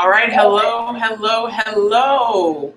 All right, hello, hello, hello.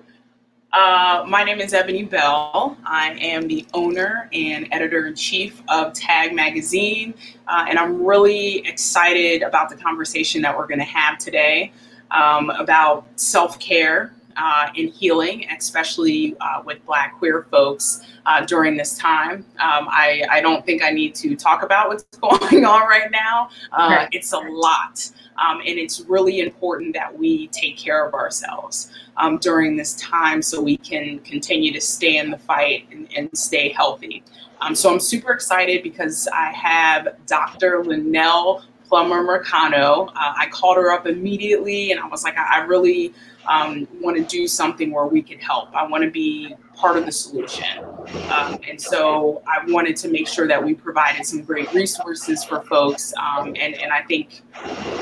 Uh, my name is Ebone Bell. I am the owner and editor in chief of TAGG Magazine, uh, and I'm really excited about the conversation that we're going to have today um, about self care uh, in healing, especially uh, with Black queer folks uh, during this time. Um, I, I, don't think I need to talk about what's going on right now. Uh, right. It's a lot. Um, and it's really important that we take care of ourselves um, during this time so we can continue to stay in the fight and, and stay healthy. Um, so I'm super excited because I have Dr. LaNail Plummer Marcano. Uh, I called her up immediately and I was like, I, I really um, want to do something where we can help. I want to be part of the solution. Um, and so I wanted to make sure that we provided some great resources for folks. Um, and, and I think,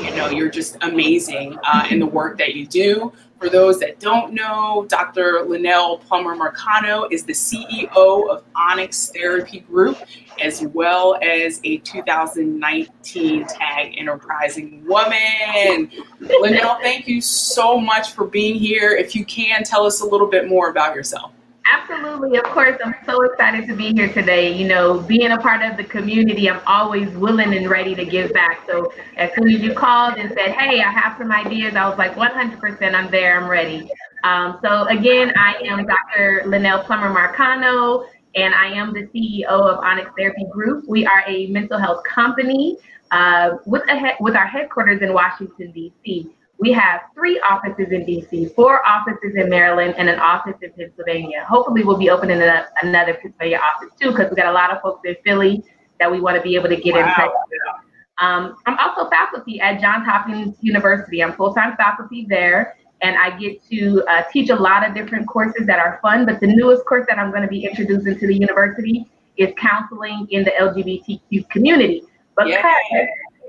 you know, you're just amazing uh, in the work that you do. For those that don't know, Dr. LaNail Plummer Marcano is the CEO of Onyx Therapy Group, as well as a 2019 TAGG Enterprising Woman. LaNail, thank you so much for being here. If you can, tell us a little bit more about yourself. Absolutely. Of course, I'm so excited to be here today. You know, being a part of the community, I'm always willing and ready to give back. So as soon as you called and said, hey, I have some ideas, I was like, 100% I'm there, I'm ready. Um, so again, I am Dr. LaNail Plummer Marcano, and I am the CEO of Onyx Therapy Group. We are a mental health company uh, with, a with our headquarters in Washington, D.C. We have three offices in DC, four offices in Maryland, and an office in Pennsylvania. Hopefully, we'll be opening a, another Pennsylvania office too, because we got a lot of folks in Philly that we want to be able to get wow. in touch with. Um, I'm also faculty at Johns Hopkins University. I'm full-time faculty there, and I get to uh, teach a lot of different courses that are fun. But the newest course that I'm going to be introducing to the university is counseling in the LGBTQ community. Because yeah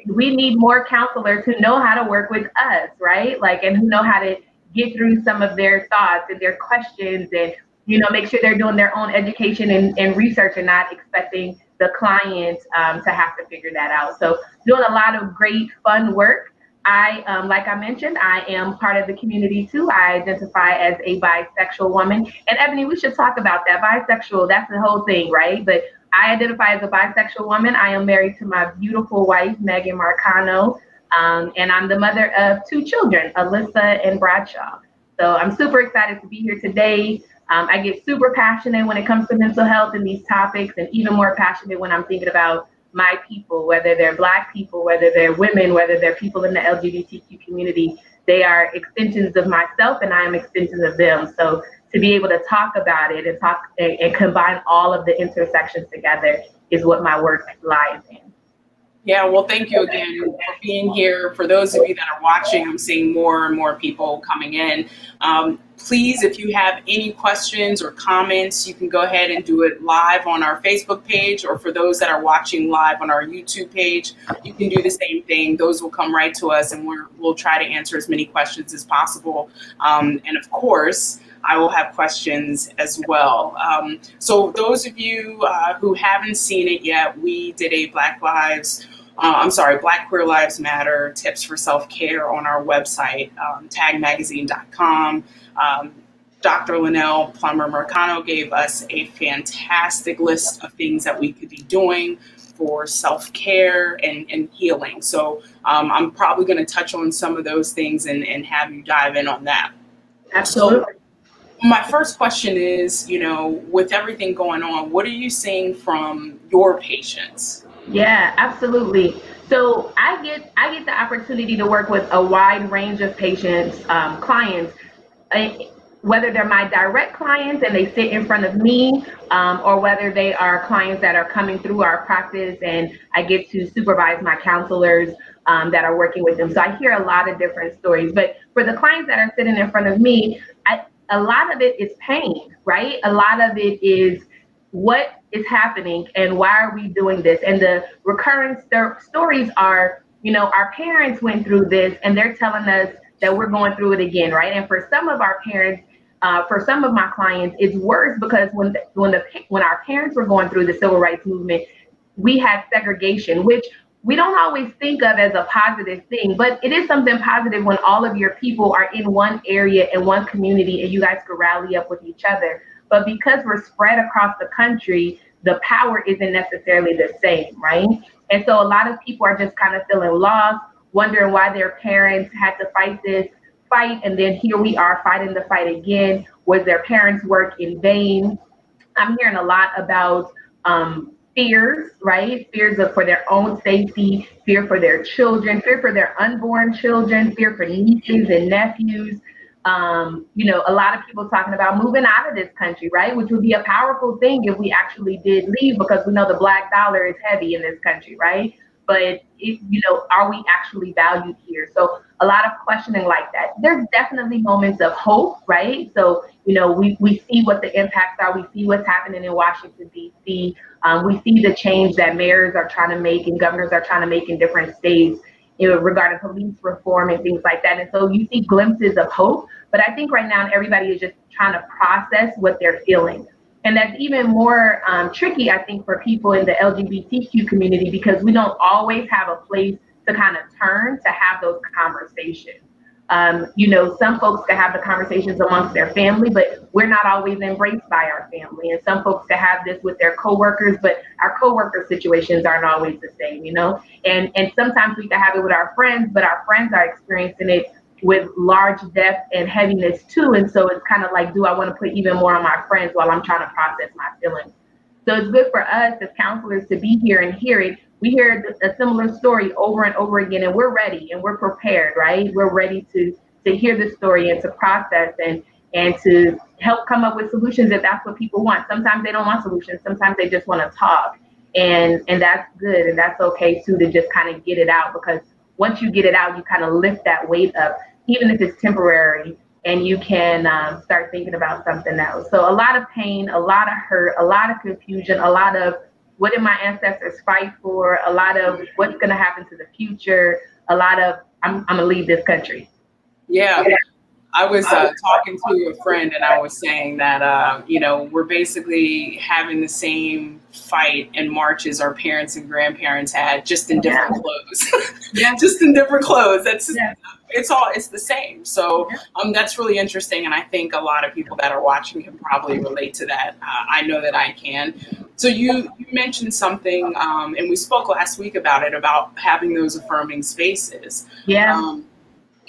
we need more counselors who know how to work with us, right? Like, and who know how to get through some of their thoughts and their questions and, you know, make sure they're doing their own education and, and research and not expecting the client um, to have to figure that out. So, doing a lot of great, fun work. I, um, like I mentioned, I am part of the community too. I identify as a bisexual woman. And Ebone, we should talk about that. Bisexual, that's the whole thing, right? But I identify as a bisexual woman. I am married to my beautiful wife, Megan Marcano. um, and I'm the mother of two children, Alyssa and Bradshaw. So I'm super excited to be here today. Um, I get super passionate when it comes to mental health and these topics, and even more passionate when I'm thinking about my people, whether they're Black people, whether they're women, whether they're people in the LGBTQ community. They are extensions of myself, and I am extensions of them. So to be able to talk about it and talk and, and combine all of the intersections together is what my work lies in. Yeah, well, thank you again for being here. For those of you that are watching, I'm seeing more and more people coming in. Um, please, if you have any questions or comments, you can go ahead and do it live on our Facebook page, or for those that are watching live on our YouTube page, you can do the same thing. Those will come right to us, and we will try to answer as many questions as possible. Um, and of course, I will have questions as well. Um, so, those of you uh, who haven't seen it yet, we did a Black Lives, uh, I'm sorry, Black Queer Lives Matter tips for self care on our website, um, taggmagazine.com. Um, Dr. LaNail Plummer Marcano gave us a fantastic list of things that we could be doing for self care and, and, healing. So, um, I'm probably going to touch on some of those things and, and have you dive in on that. Absolutely. So, my first question is, you know, with everything going on, what are you seeing from your patients? Yeah, absolutely. So I get I get the opportunity to work with a wide range of patients, um, clients, uh, whether they're my direct clients and they sit in front of me, um, or whether they are clients that are coming through our practice and I get to supervise my counselors um, that are working with them. So I hear a lot of different stories. But for the clients that are sitting in front of me, I, a lot of it is pain, right? A lot of it is what is happening and why are we doing this? And the recurring st- stories are, you know, our parents went through this and they're telling us that we're going through it again, right? And for some of our parents, uh, for some of my clients, it's worse because when the, when the when our parents were going through the civil rights movement, we had segregation, which we don't always think of as a positive thing, but it is something positive when all of your people are in one area and one community and you guys can rally up with each other. But because we're spread across the country, the power isn't necessarily the same, right? And so a lot of people are just kind of feeling lost, wondering why their parents had to fight this fight, and then here we are fighting the fight again. Was their parents' work in vain? I'm hearing a lot about um, fears, right? Fears of, for their own safety, fear for their children, fear for their unborn children, fear for nieces and nephews. Um, you know, a lot of people talking about moving out of this country, right? Which would be a powerful thing if we actually did leave because we know the black dollar is heavy in this country, right? but it, you know, are we actually valued here? So a lot of questioning like that. There's definitely moments of hope, right? So you know, we we see what the impacts are. We see what's happening in Washington D.C. Um, we see the change that mayors are trying to make and governors are trying to make in different states. You know, regarding police reform and things like that. And so you see glimpses of hope. But I think right now everybody is just trying to process what they're feeling. And that's even more um, tricky, I think, for people in the LGBTQ community because we don't always have a place to kind of turn to have those conversations. Um, you know, some folks can have the conversations amongst their family, but we're not always embraced by our family. And some folks can have this with their coworkers, but our coworker situations aren't always the same, you know? And and sometimes we can have it with our friends, but our friends are experiencing it with large depth and heaviness too. And so it's kind of like, do I want to put even more on my friends while I'm trying to process my feelings? So it's good for us as counselors to be here and hear it. We hear a similar story over and over again, and we're ready and we're prepared, right? We're ready to to hear the story and to process and and to help come up with solutions if that's what people want. Sometimes they don't want solutions. Sometimes they just want to talk, and and that's good and that's okay too to just kind of get it out because once you get it out, you kind of lift that weight up even if it's temporary, and you can um, start thinking about something else. So, a lot of pain, a lot of hurt, a lot of confusion, a lot of what did my ancestors fight for, a lot of what's going to happen to the future, a lot of I'm, I'm going to leave this country. Yeah. I was uh, talking to a friend and I was saying that, uh, you know, we're basically having the same fight and marches our parents and grandparents had, just in different yeah. clothes. yeah. just in different clothes. That's yeah it's all it's the same. So um, that's really interesting, and I think a lot of people that are watching can probably relate to that. Uh, I know that I can. So you, you mentioned something, um, and we spoke last week about it about having those affirming spaces. Yeah. Um,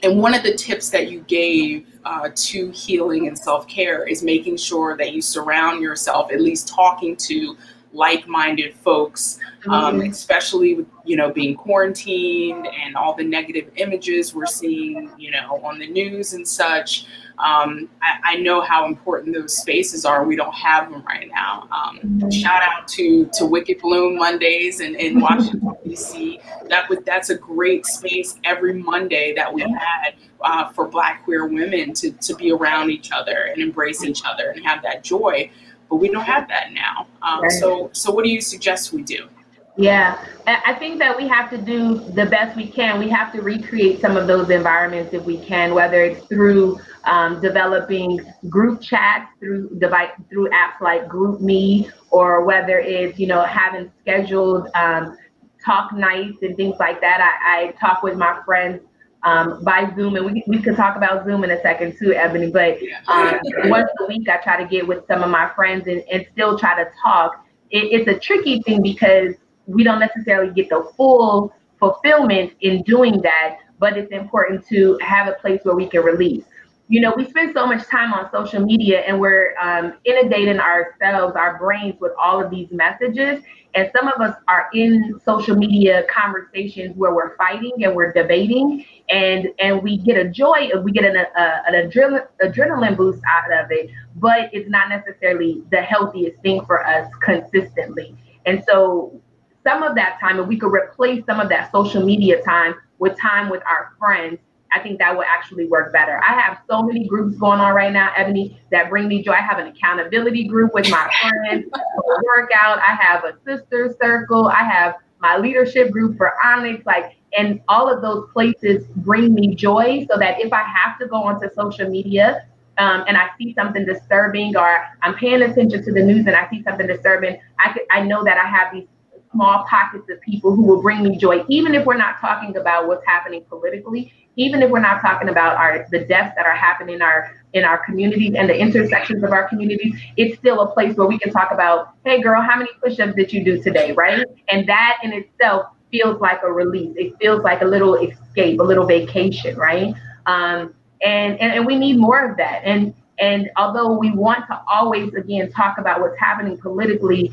and one of the tips that you gave uh, to healing and self care is making sure that you surround yourself, at least talking to like-minded folks, um, mm-hmm. especially with you know being quarantined and all the negative images we're seeing, you know, on the news and such. Um, I, I, know how important those spaces are. We don't have them right now. Um, mm-hmm. Shout out to to Wicked Bloom Mondays in, in Washington D.C. That would that's a great space every Monday that we had uh, for Black queer women to to be around each other and embrace each other and have that joy but we don't have that now. Um, right. So, so what do you suggest we do? Yeah, I think that we have to do the best we can. We have to recreate some of those environments if we can, whether it's through um, developing group chats through device through apps like GroupMe, or whether it's you know having scheduled um, talk nights and things like that. I, I talk with my friends um, by Zoom, and we, we could talk about Zoom in a second too, Ebone. But um, once a week, I try to get with some of my friends and, and still try to talk. It, it's a tricky thing because we don't necessarily get the full fulfillment in doing that, but it's important to have a place where we can release you know, we spend so much time on social media and we're um, inundating ourselves, our brains with all of these messages. And some of us are in social media conversations where we're fighting and we're debating, and and we get a joy, we get an, a, an adrenaline, adrenaline boost out of it, but it's not necessarily the healthiest thing for us consistently. And so, some of that time, if we could replace some of that social media time with time with our friends I think that would actually work better. I have so many groups going on right now, Ebone, that bring me joy. I have an accountability group with my friends for workout. I have a sister circle. I have my leadership group for Onyx. Like, and all of those places bring me joy so that if I have to go onto social media um, and I see something disturbing or I'm paying attention to the news and I see something disturbing, I, could, I know that I have these small pockets of people who will bring me joy, even if we're not talking about what's happening politically, even if we're not talking about our the deaths that are happening in our in our communities and the intersections of our communities, it's still a place where we can talk about, hey girl, how many push-ups did you do today, right? And that in itself feels like a release. It feels like a little escape, a little vacation, right? Um, and, and and we need more of that. And and although we want to always again talk about what's happening politically,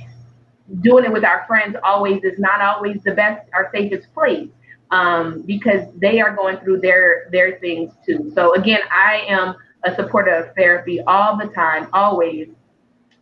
doing it with our friends always is not always the best or safest place um, because they are going through their their things too. So again, I am a supporter of therapy all the time, always,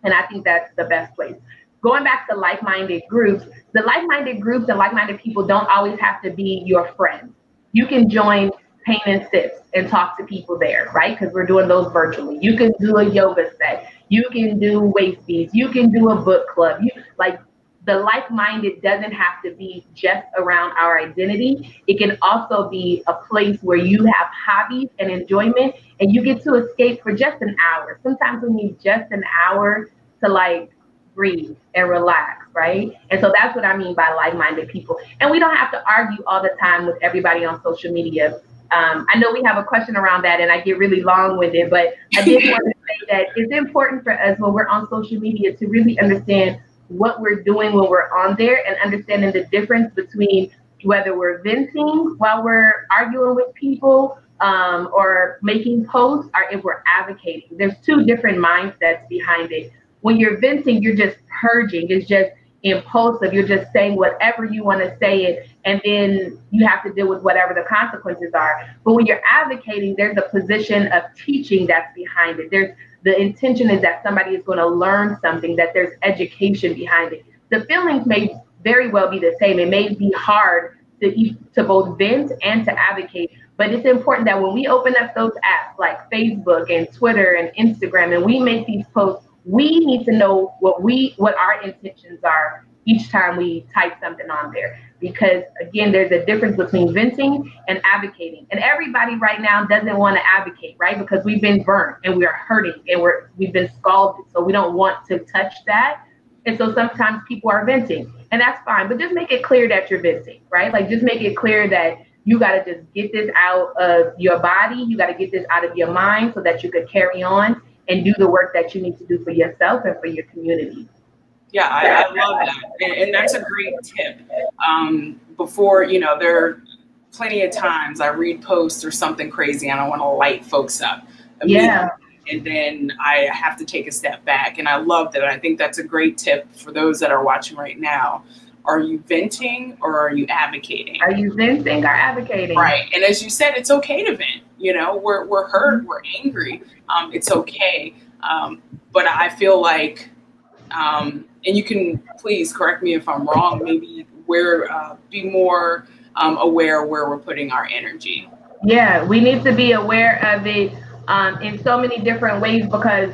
and I think that's the best place. Going back to like-minded groups, the like-minded groups and like-minded people don't always have to be your friends. You can join pain and sips and talk to people there, right? Because we're doing those virtually. You can do a yoga set. You can do waist beads. You can do a book club. You like the like-minded doesn't have to be just around our identity. It can also be a place where you have hobbies and enjoyment and you get to escape for just an hour. Sometimes we need just an hour to like breathe and relax, right? And so that's what I mean by like-minded people. And we don't have to argue all the time with everybody on social media. Um, I know we have a question around that, and I get really long-winded, but I did want to say that it's important for us when we're on social media to really understand what we're doing when we're on there and understanding the difference between whether we're venting while we're arguing with people um, or making posts or if we're advocating. There's two different mindsets behind it. When you're venting, you're just purging. It's just impulsive. You're just saying whatever you want to say it, and then you have to deal with whatever the consequences are. But when you're advocating, there's a position of teaching that's behind it. There's the intention is that somebody is going to learn something, that there's education behind it. The feelings may very well be the same. It may be hard to, to both vent and to advocate, but it's important that when we open up those apps like Facebook and Twitter and Instagram and we make these posts, we need to know what we what our intentions are each time we type something on there. Because again there's a difference between venting and advocating. And everybody right now doesn't want to advocate right? Because we've been burnt and we are hurting and we're we've been scalded. So we don't want to touch that. And so sometimes people are venting. And that's fine. But just make it clear that you're venting right? Like just make it clear that you got to just get this out of your body. You got to get this out of your mind so that you could carry on and do the work that you need to do for yourself and for your community yeah, I, I love that. And, and, that's a great tip. Um, before, you know, there are plenty of times I read posts or something crazy and I want to light folks up. Yeah. And then I have to take a step back. And I love that. I think that's a great tip for those that are watching right now. Are you venting or are you advocating? Are you venting or advocating? Right. And as you said, it's okay to vent. You know, we're, we're hurt, we're angry. Um, it's okay. Um, but I feel like um, and you can please correct me if I'm wrong. Maybe we're uh, be more um, aware where we're putting our energy. Yeah, we need to be aware of it um, in so many different ways because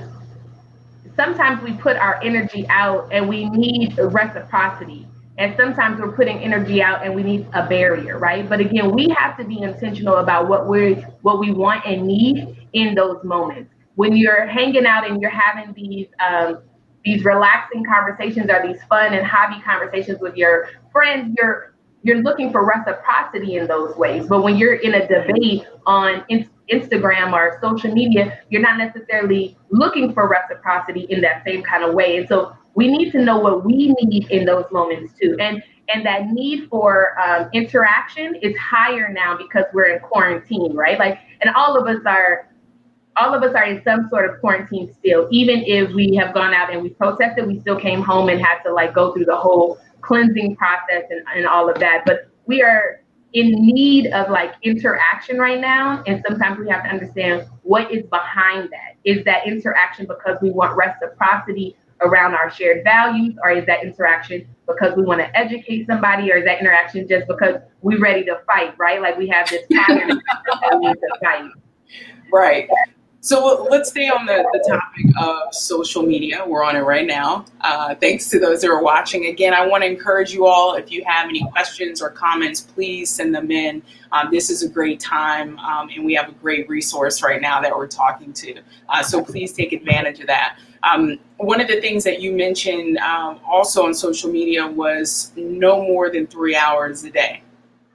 sometimes we put our energy out and we need reciprocity. And sometimes we're putting energy out and we need a barrier, right? But again, we have to be intentional about what we're what we want and need in those moments. When you're hanging out and you're having these um, these relaxing conversations or these fun and hobby conversations with your friends, you're you're looking for reciprocity in those ways. But when you're in a debate on in- Instagram or social media, you're not necessarily looking for reciprocity in that same kind of way. And so we need to know what we need in those moments too. And and that need for um, interaction is higher now because we're in quarantine, right? Like, and all of us are all of us are in some sort of quarantine still. Even if we have gone out and we protested, we still came home and had to like go through the whole cleansing process and, and all of that. But we are in need of like interaction right now. And sometimes we have to understand what is behind that. Is that interaction because we want reciprocity around our shared values, or is that interaction because we want to educate somebody, or is that interaction just because we're ready to fight, right? Like we have this pattern that we need to fight. Right. So let's stay on the, the topic of social media. We're on it right now. Uh, thanks to those that are watching. Again, I want to encourage you all, if you have any questions or comments, please send them in. Um, this is a great time, um, and we have a great resource right now that we're talking to. Uh, so please take advantage of that. Um, one of the things that you mentioned um, also on social media was no more than three hours a day.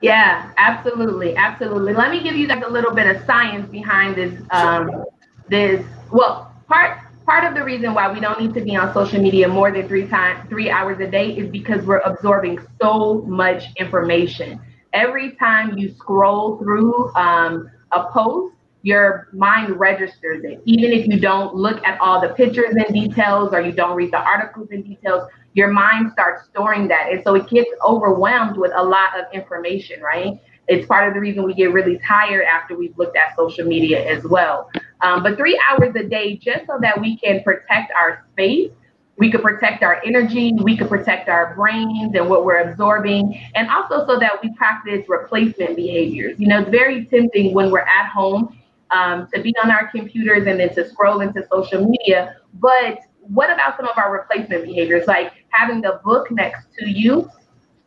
Yeah, absolutely, absolutely. Let me give you guys a little bit of science behind this um, this well part part of the reason why we don't need to be on social media more than three times three hours a day is because we're absorbing so much information. Every time you scroll through um, a post your mind registers it. Even if you don't look at all the pictures and details or you don't read the articles and details your mind starts storing that. And so it gets overwhelmed with a lot of information right it's part of the reason we get really tired after we've looked at social media as well. Um, but three hours a day, just so that we can protect our space, we could protect our energy, we could protect our brains and what we're absorbing, and also so that we practice replacement behaviors. You know, it's very tempting when we're at home um, to be on our computers and then to scroll into social media. But what about some of our replacement behaviors, like having the book next to you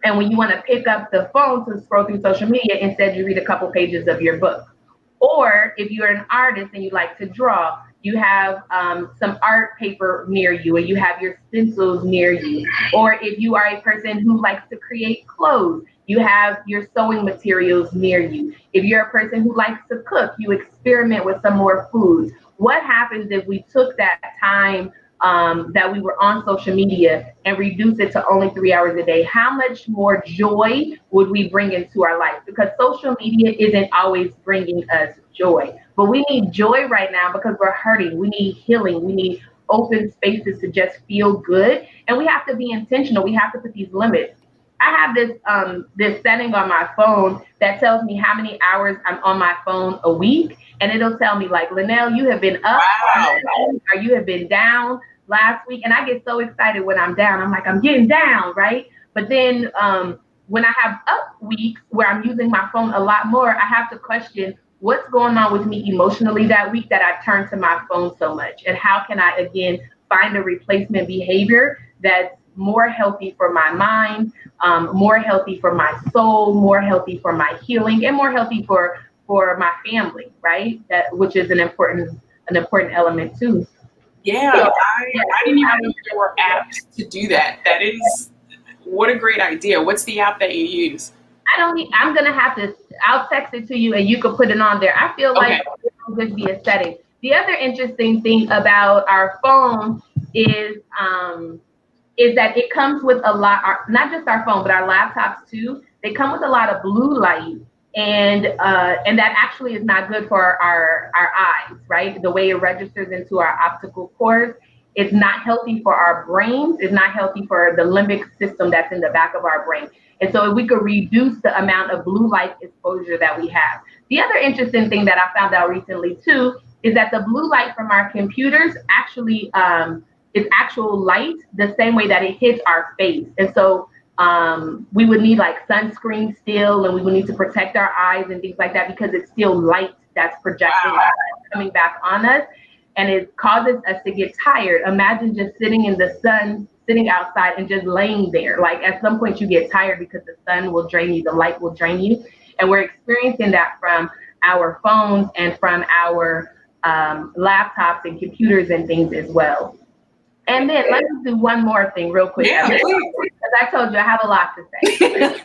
and when you want to pick up the phone to scroll through social media, instead you read a couple pages of your book. Or if you're an artist and you like to draw, you have um, some art paper near you, and you have your stencils near you. Or if you are a person who likes to create clothes, you have your sewing materials near you. If you're a person who likes to cook, you experiment with some more foods. What happens if we took that time um, that we were on social media and reduce it to only three hours a day, how much more joy would we bring into our life? Because social media isn't always bringing us joy, but we need joy right now because we're hurting. We need healing. We need open spaces to just feel good, and we have to be intentional. We have to put these limits. I have this um, this setting on my phone that tells me how many hours I'm on my phone a week, and it'll tell me like, LaNail, you have been up, wow. or you have been down last week, and I get so excited when I'm down. I'm like, I'm getting down, right? But then um, when I have up weeks where I'm using my phone a lot more, I have to question what's going on with me emotionally that week that I turn to my phone so much, and how can I again find a replacement behavior that's more healthy for my mind, um, more healthy for my soul, more healthy for my healing, and more healthy for for my family, right? That which is an important an important element too. Yeah, so, I, I didn't even know there were apps to do that. That is what a great idea. What's the app that you use? I don't. Need, I'm gonna have to. I'll text it to you, and you can put it on there. I feel like okay. it would be a setting. The other interesting thing about our phone is um, is that it comes with a lot. Our, not just our phone, but our laptops too. They come with a lot of blue light and uh, and that actually is not good for our our eyes, right? The way it registers into our optical cords, it's not healthy for our brains. It's not healthy for the limbic system that's in the back of our brain. And so, if we could reduce the amount of blue light exposure that we have, the other interesting thing that I found out recently too is that the blue light from our computers actually um, is actual light, the same way that it hits our face, and so um, we would need like sunscreen still, and we would need to protect our eyes and things like that because it's still light that's projecting wow. coming back on us, and it causes us to get tired. Imagine just sitting in the sun, sitting outside, and just laying there. Like at some point, you get tired because the sun will drain you, the light will drain you, and we're experiencing that from our phones and from our um, laptops and computers and things as well. And then let's do one more thing real quick. Yeah, because I told you I have a lot to say.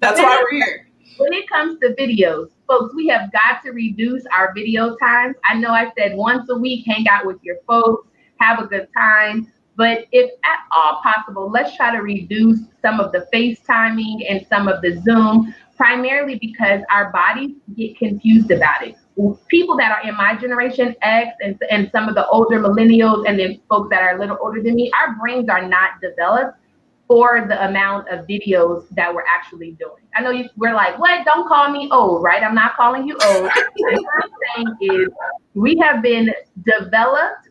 That's why we're here. When it comes to videos, folks, we have got to reduce our video times. I know I said once a week, hang out with your folks, have a good time. But if at all possible, let's try to reduce some of the FaceTiming and some of the Zoom, primarily because our bodies get confused about it people that are in my generation, X, and, and some of the older millennials, and then folks that are a little older than me, our brains are not developed for the amount of videos that we're actually doing. I know you, we're like, what? Don't call me old, right? I'm not calling you old. what I'm saying is we have been developed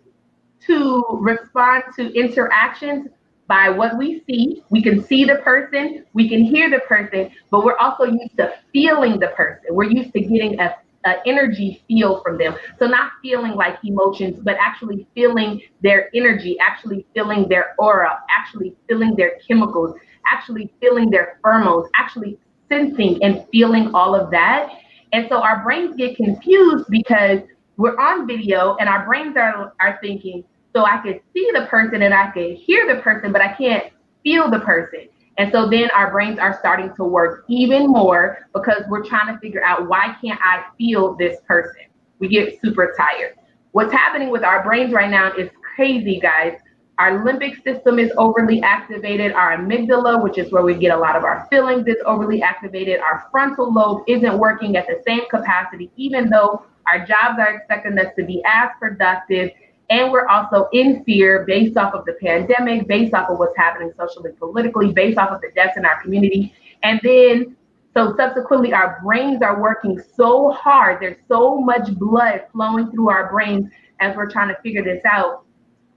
to respond to interactions by what we see. We can see the person, we can hear the person, but we're also used to feeling the person. We're used to getting a uh, energy feel from them. So not feeling like emotions, but actually feeling their energy, actually feeling their aura, actually feeling their chemicals, actually feeling their pheromones, actually sensing and feeling all of that. And so our brains get confused because we're on video and our brains are, are thinking, so I could see the person and I could hear the person, but I can't feel the person. And so then our brains are starting to work even more because we're trying to figure out why can't I feel this person? We get super tired. What's happening with our brains right now is crazy, guys. Our limbic system is overly activated. Our amygdala, which is where we get a lot of our feelings, is overly activated. Our frontal lobe isn't working at the same capacity, even though our jobs are expecting us to be as productive and we're also in fear based off of the pandemic, based off of what's happening socially, politically, based off of the deaths in our community. And then, so subsequently, our brains are working so hard. There's so much blood flowing through our brains as we're trying to figure this out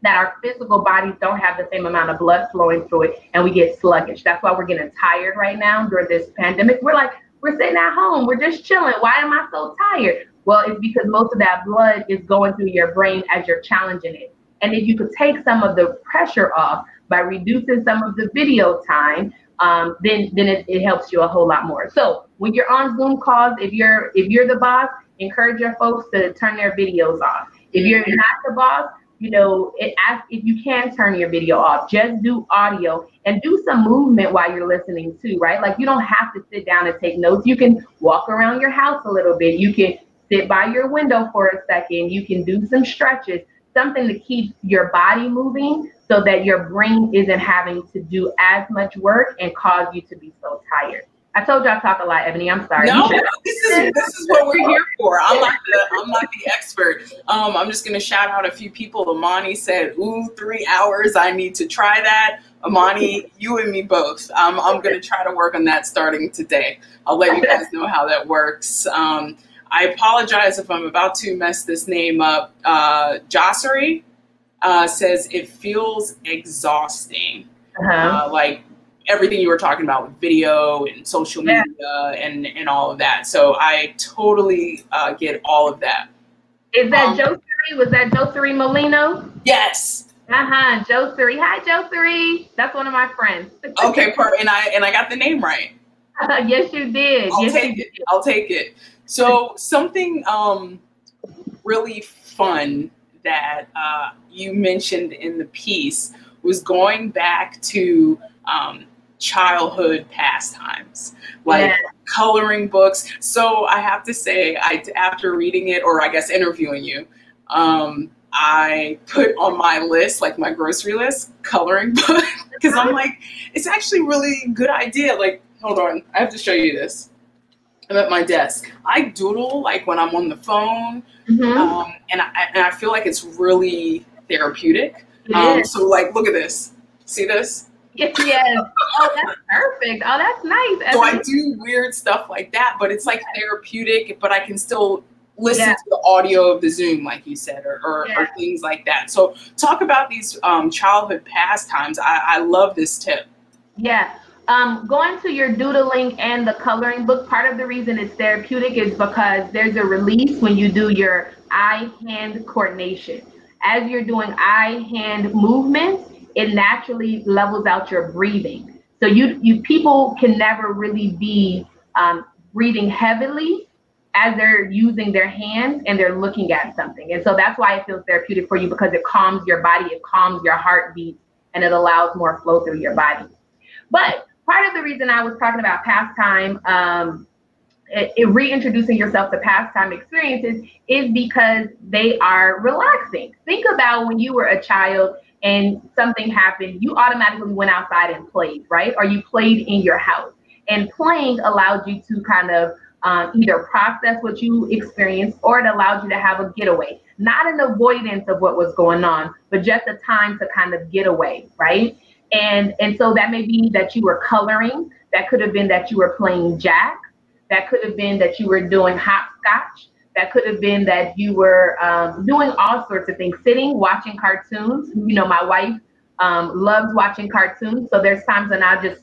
that our physical bodies don't have the same amount of blood flowing through it and we get sluggish. That's why we're getting tired right now during this pandemic. We're like, we're sitting at home, we're just chilling. Why am I so tired? Well, it's because most of that blood is going through your brain as you're challenging it. And if you could take some of the pressure off by reducing some of the video time, um, then then it, it helps you a whole lot more. So when you're on Zoom calls, if you're if you're the boss, encourage your folks to turn their videos off. If you're not the boss, you know, it ask if you can turn your video off. Just do audio and do some movement while you're listening too, right? Like you don't have to sit down and take notes. You can walk around your house a little bit. You can sit by your window for a second. You can do some stretches, something to keep your body moving so that your brain isn't having to do as much work and cause you to be so tired. I told you I talk a lot, Ebone. I'm sorry. No, this is this is what we're here for. I'm not the I'm not the expert. Um, I'm just gonna shout out a few people. Amani said, "Ooh, three hours. I need to try that." Amani, you and me both. Um, I'm gonna try to work on that starting today. I'll let you guys know how that works. Um, I apologize if I'm about to mess this name up. Uh, Jossery uh, says it feels exhausting. Uh-huh. Uh, like everything you were talking about with video and social media yeah. and, and all of that. So I totally uh, get all of that. Is that um, Jossery? Was that Jossery Molino? Yes. Uh-huh. Jossery. Hi, Jossery. That's one of my friends. okay, per- and I and I got the name right. yes, you did. I'll yes, take it. Did. I'll take it. So something um, really fun that uh, you mentioned in the piece was going back to um, childhood pastimes, like yeah. coloring books. So I have to say, I after reading it, or I guess interviewing you, um, I put on my list, like my grocery list, coloring book, because I'm like, it's actually really good idea. Like, hold on, I have to show you this. I'm at my desk. I doodle like when I'm on the phone, mm-hmm. um, and I and I feel like it's really therapeutic. Um, so like, look at this. See this? Yes. oh, that's perfect. Oh, that's nice. So I do weird stuff like that, but it's like therapeutic. But I can still listen yeah. to the audio of the Zoom, like you said, or, or, yeah. or things like that. So talk about these um, childhood pastimes. I, I love this tip. Yeah. Um, going to your doodling and the coloring book, part of the reason it's therapeutic is because there's a release when you do your eye hand coordination. As you're doing eye hand movements, it naturally levels out your breathing. So you you people can never really be um, breathing heavily as they're using their hands and they're looking at something. And so that's why it feels therapeutic for you because it calms your body, it calms your heartbeat, and it allows more flow through your body. But part of the reason I was talking about pastime, um, it, it, reintroducing yourself to pastime experiences is because they are relaxing. Think about when you were a child and something happened, you automatically went outside and played, right? Or you played in your house. And playing allowed you to kind of um, either process what you experienced or it allowed you to have a getaway. Not an avoidance of what was going on, but just a time to kind of get away, right? And and so that may be that you were coloring. That could have been that you were playing jack. That could have been that you were doing hopscotch. That could have been that you were um, doing all sorts of things, sitting, watching cartoons. You know, my wife um, loves watching cartoons. So there's times when I just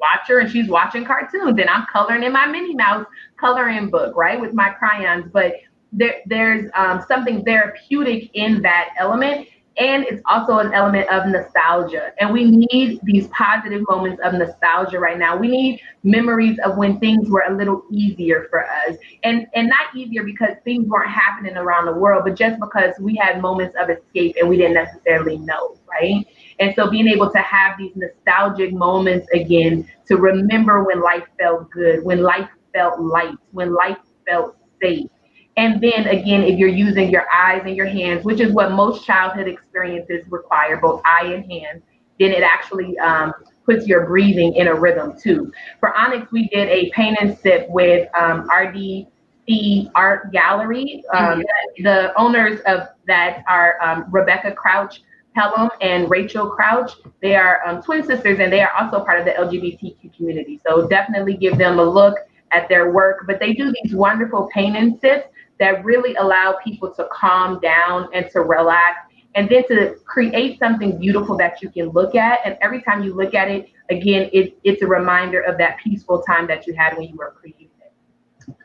watch her and she's watching cartoons and I'm coloring in my Minnie Mouse coloring book, right, with my crayons. But there, there's um, something therapeutic in that element and it's also an element of nostalgia. And we need these positive moments of nostalgia right now. We need memories of when things were a little easier for us. And and not easier because things weren't happening around the world, but just because we had moments of escape and we didn't necessarily know, right? And so being able to have these nostalgic moments again to remember when life felt good, when life felt light, when life felt safe and then again, if you're using your eyes and your hands, which is what most childhood experiences require, both eye and hand, then it actually um, puts your breathing in a rhythm too. For Onyx, we did a paint and sip with um, RDC Art Gallery. Um, mm-hmm. The owners of that are um, Rebecca Crouch Pelham and Rachel Crouch. They are um, twin sisters and they are also part of the LGBTQ community. So definitely give them a look at their work. But they do these wonderful paint and sips that really allow people to calm down and to relax and then to create something beautiful that you can look at. And every time you look at it, again, it, it's a reminder of that peaceful time that you had when you were creating it.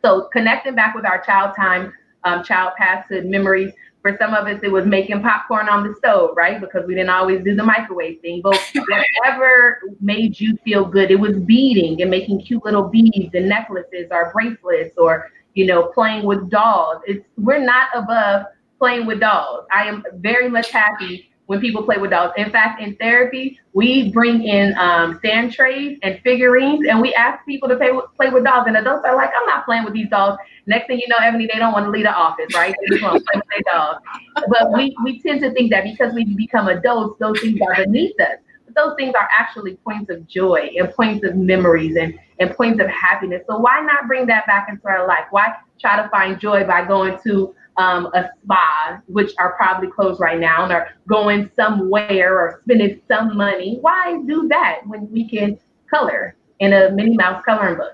So connecting back with our child time, um, child childhood memories. For some of us, it was making popcorn on the stove, right? Because we didn't always do the microwave thing. But whatever made you feel good, it was beading and making cute little beads and necklaces or bracelets or you know, playing with dolls. It's we're not above playing with dolls. I am very much happy when people play with dolls. In fact, in therapy, we bring in um, sand trays and figurines, and we ask people to play with, play with dolls. And adults are like, "I'm not playing with these dolls." Next thing you know, Ebone, they don't want to leave the office, right? They just want to play with their dolls. But we we tend to think that because we become adults, those things are beneath us. But those things are actually points of joy and points of memories and and points of happiness. So why not bring that back into our life? Why try to find joy by going to um, a spa, which are probably closed right now, or going somewhere or spending some money? Why do that when we can color in a Minnie Mouse coloring book?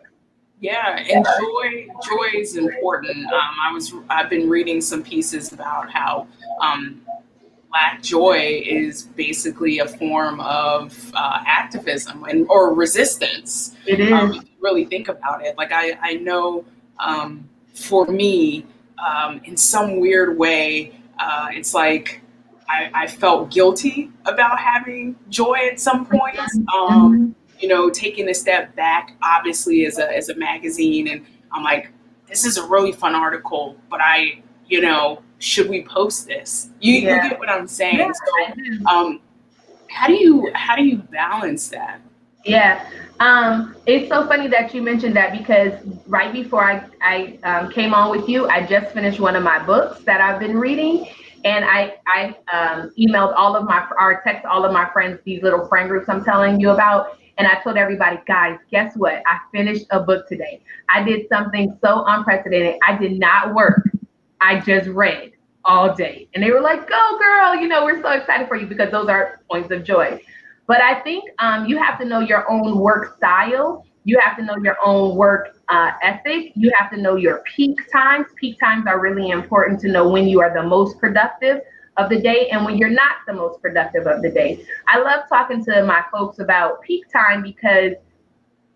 Yeah, and joy joy is important. Um, I was I've been reading some pieces about how um, black joy is basically a form of uh, activism and or resistance. It is. Um, really think about it. Like I, I know um, for me, um, in some weird way, uh, it's like I, I, felt guilty about having joy at some point. Um, you know, taking a step back, obviously, as a as a magazine, and I'm like, this is a really fun article, but I, you know, should we post this? You, yeah. you get what I'm saying? Yeah, so, um, how do you how do you balance that? Yeah, um, it's so funny that you mentioned that because right before I I um, came on with you, I just finished one of my books that I've been reading, and I I um, emailed all of my or text all of my friends these little friend groups I'm telling you about, and I told everybody, guys, guess what? I finished a book today. I did something so unprecedented. I did not work. I just read all day. And they were like, go girl, you know, we're so excited for you because those are points of joy. But I think um, you have to know your own work style. You have to know your own work uh, ethic. You have to know your peak times. Peak times are really important to know when you are the most productive of the day and when you're not the most productive of the day. I love talking to my folks about peak time because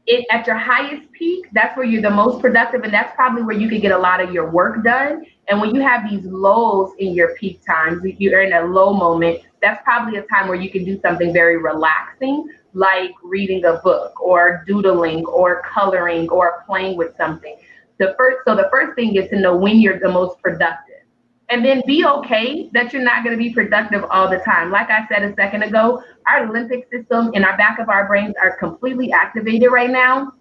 it at your highest peak, that's where you're the most productive, and that's probably where you can get a lot of your work done. And when you have these lows in your peak times, you're in a low moment, that's probably a time where you can do something very relaxing, like reading a book or doodling or coloring or playing with something. The first, so the first thing is to know when you're the most productive. And then be okay that you're not going to be productive all the time. Like I said a second ago, our limbic system in our back of our brains are completely activated right now,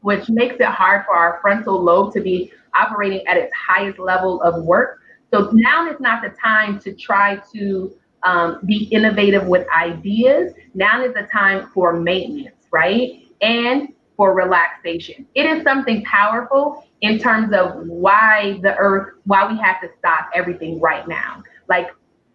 which makes it hard for our frontal lobe to be operating at its highest level of work. So now is not the time to try to um, be innovative with ideas. Now is the time for maintenance, right? And for relaxation. It is something powerful in terms of why the earth, why we have to stop everything right now. Like,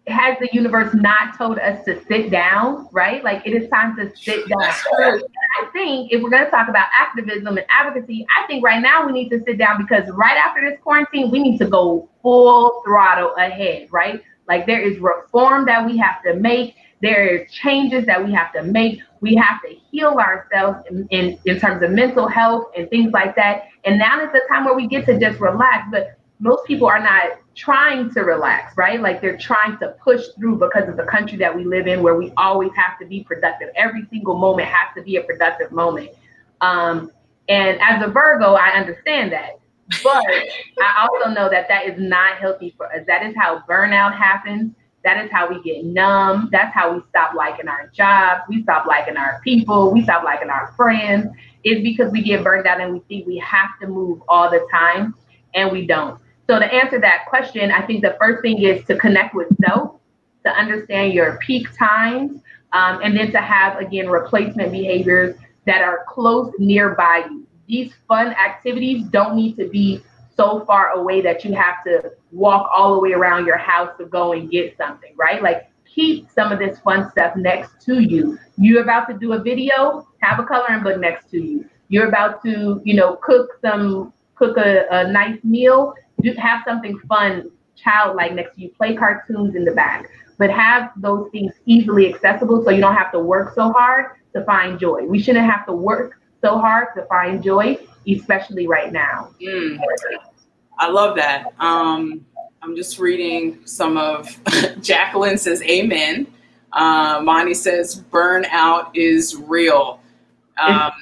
has the universe not told us to sit down, right? Like, it is time to sit down. I think if we're going to talk about activism and advocacy, I think right now we need to sit down because right after this quarantine, we need to go full throttle ahead, right? Like, there is reform that we have to make There are changes that we have to make. We have to heal ourselves in, in, in terms of mental health and things like that. And now is the time where we get to just relax. But most people are not trying to relax, right? Like they're trying to push through because of the country that we live in, where we always have to be productive. Every single moment has to be a productive moment. Um, and as a Virgo, I understand that. But I also know that that is not healthy for us. That is how burnout happens. That is how we get numb. That's how we stop liking our jobs. We stop liking our people. We stop liking our friends. It's because we get burned out and we think we have to move all the time and we don't. So to answer that question, I think the first thing is to connect with self, to understand your peak times, um, and then to have again replacement behaviors that are close nearby you. These fun activities don't need to be so far away that you have to walk all the way around your house to go and get something, right? Like keep some of this fun stuff next to you. You're about to do a video, have a coloring book next to you. You're about to, you know, cook some cook a, a nice meal just have something fun, childlike next to you. Play cartoons in the back, but have those things easily accessible so you don't have to work so hard to find joy. We shouldn't have to work so hard to find joy, especially right now. Mm. I love that. Um, I'm just reading some of Jacqueline says, Amen. Uh, Monty says, burnout is real. Um,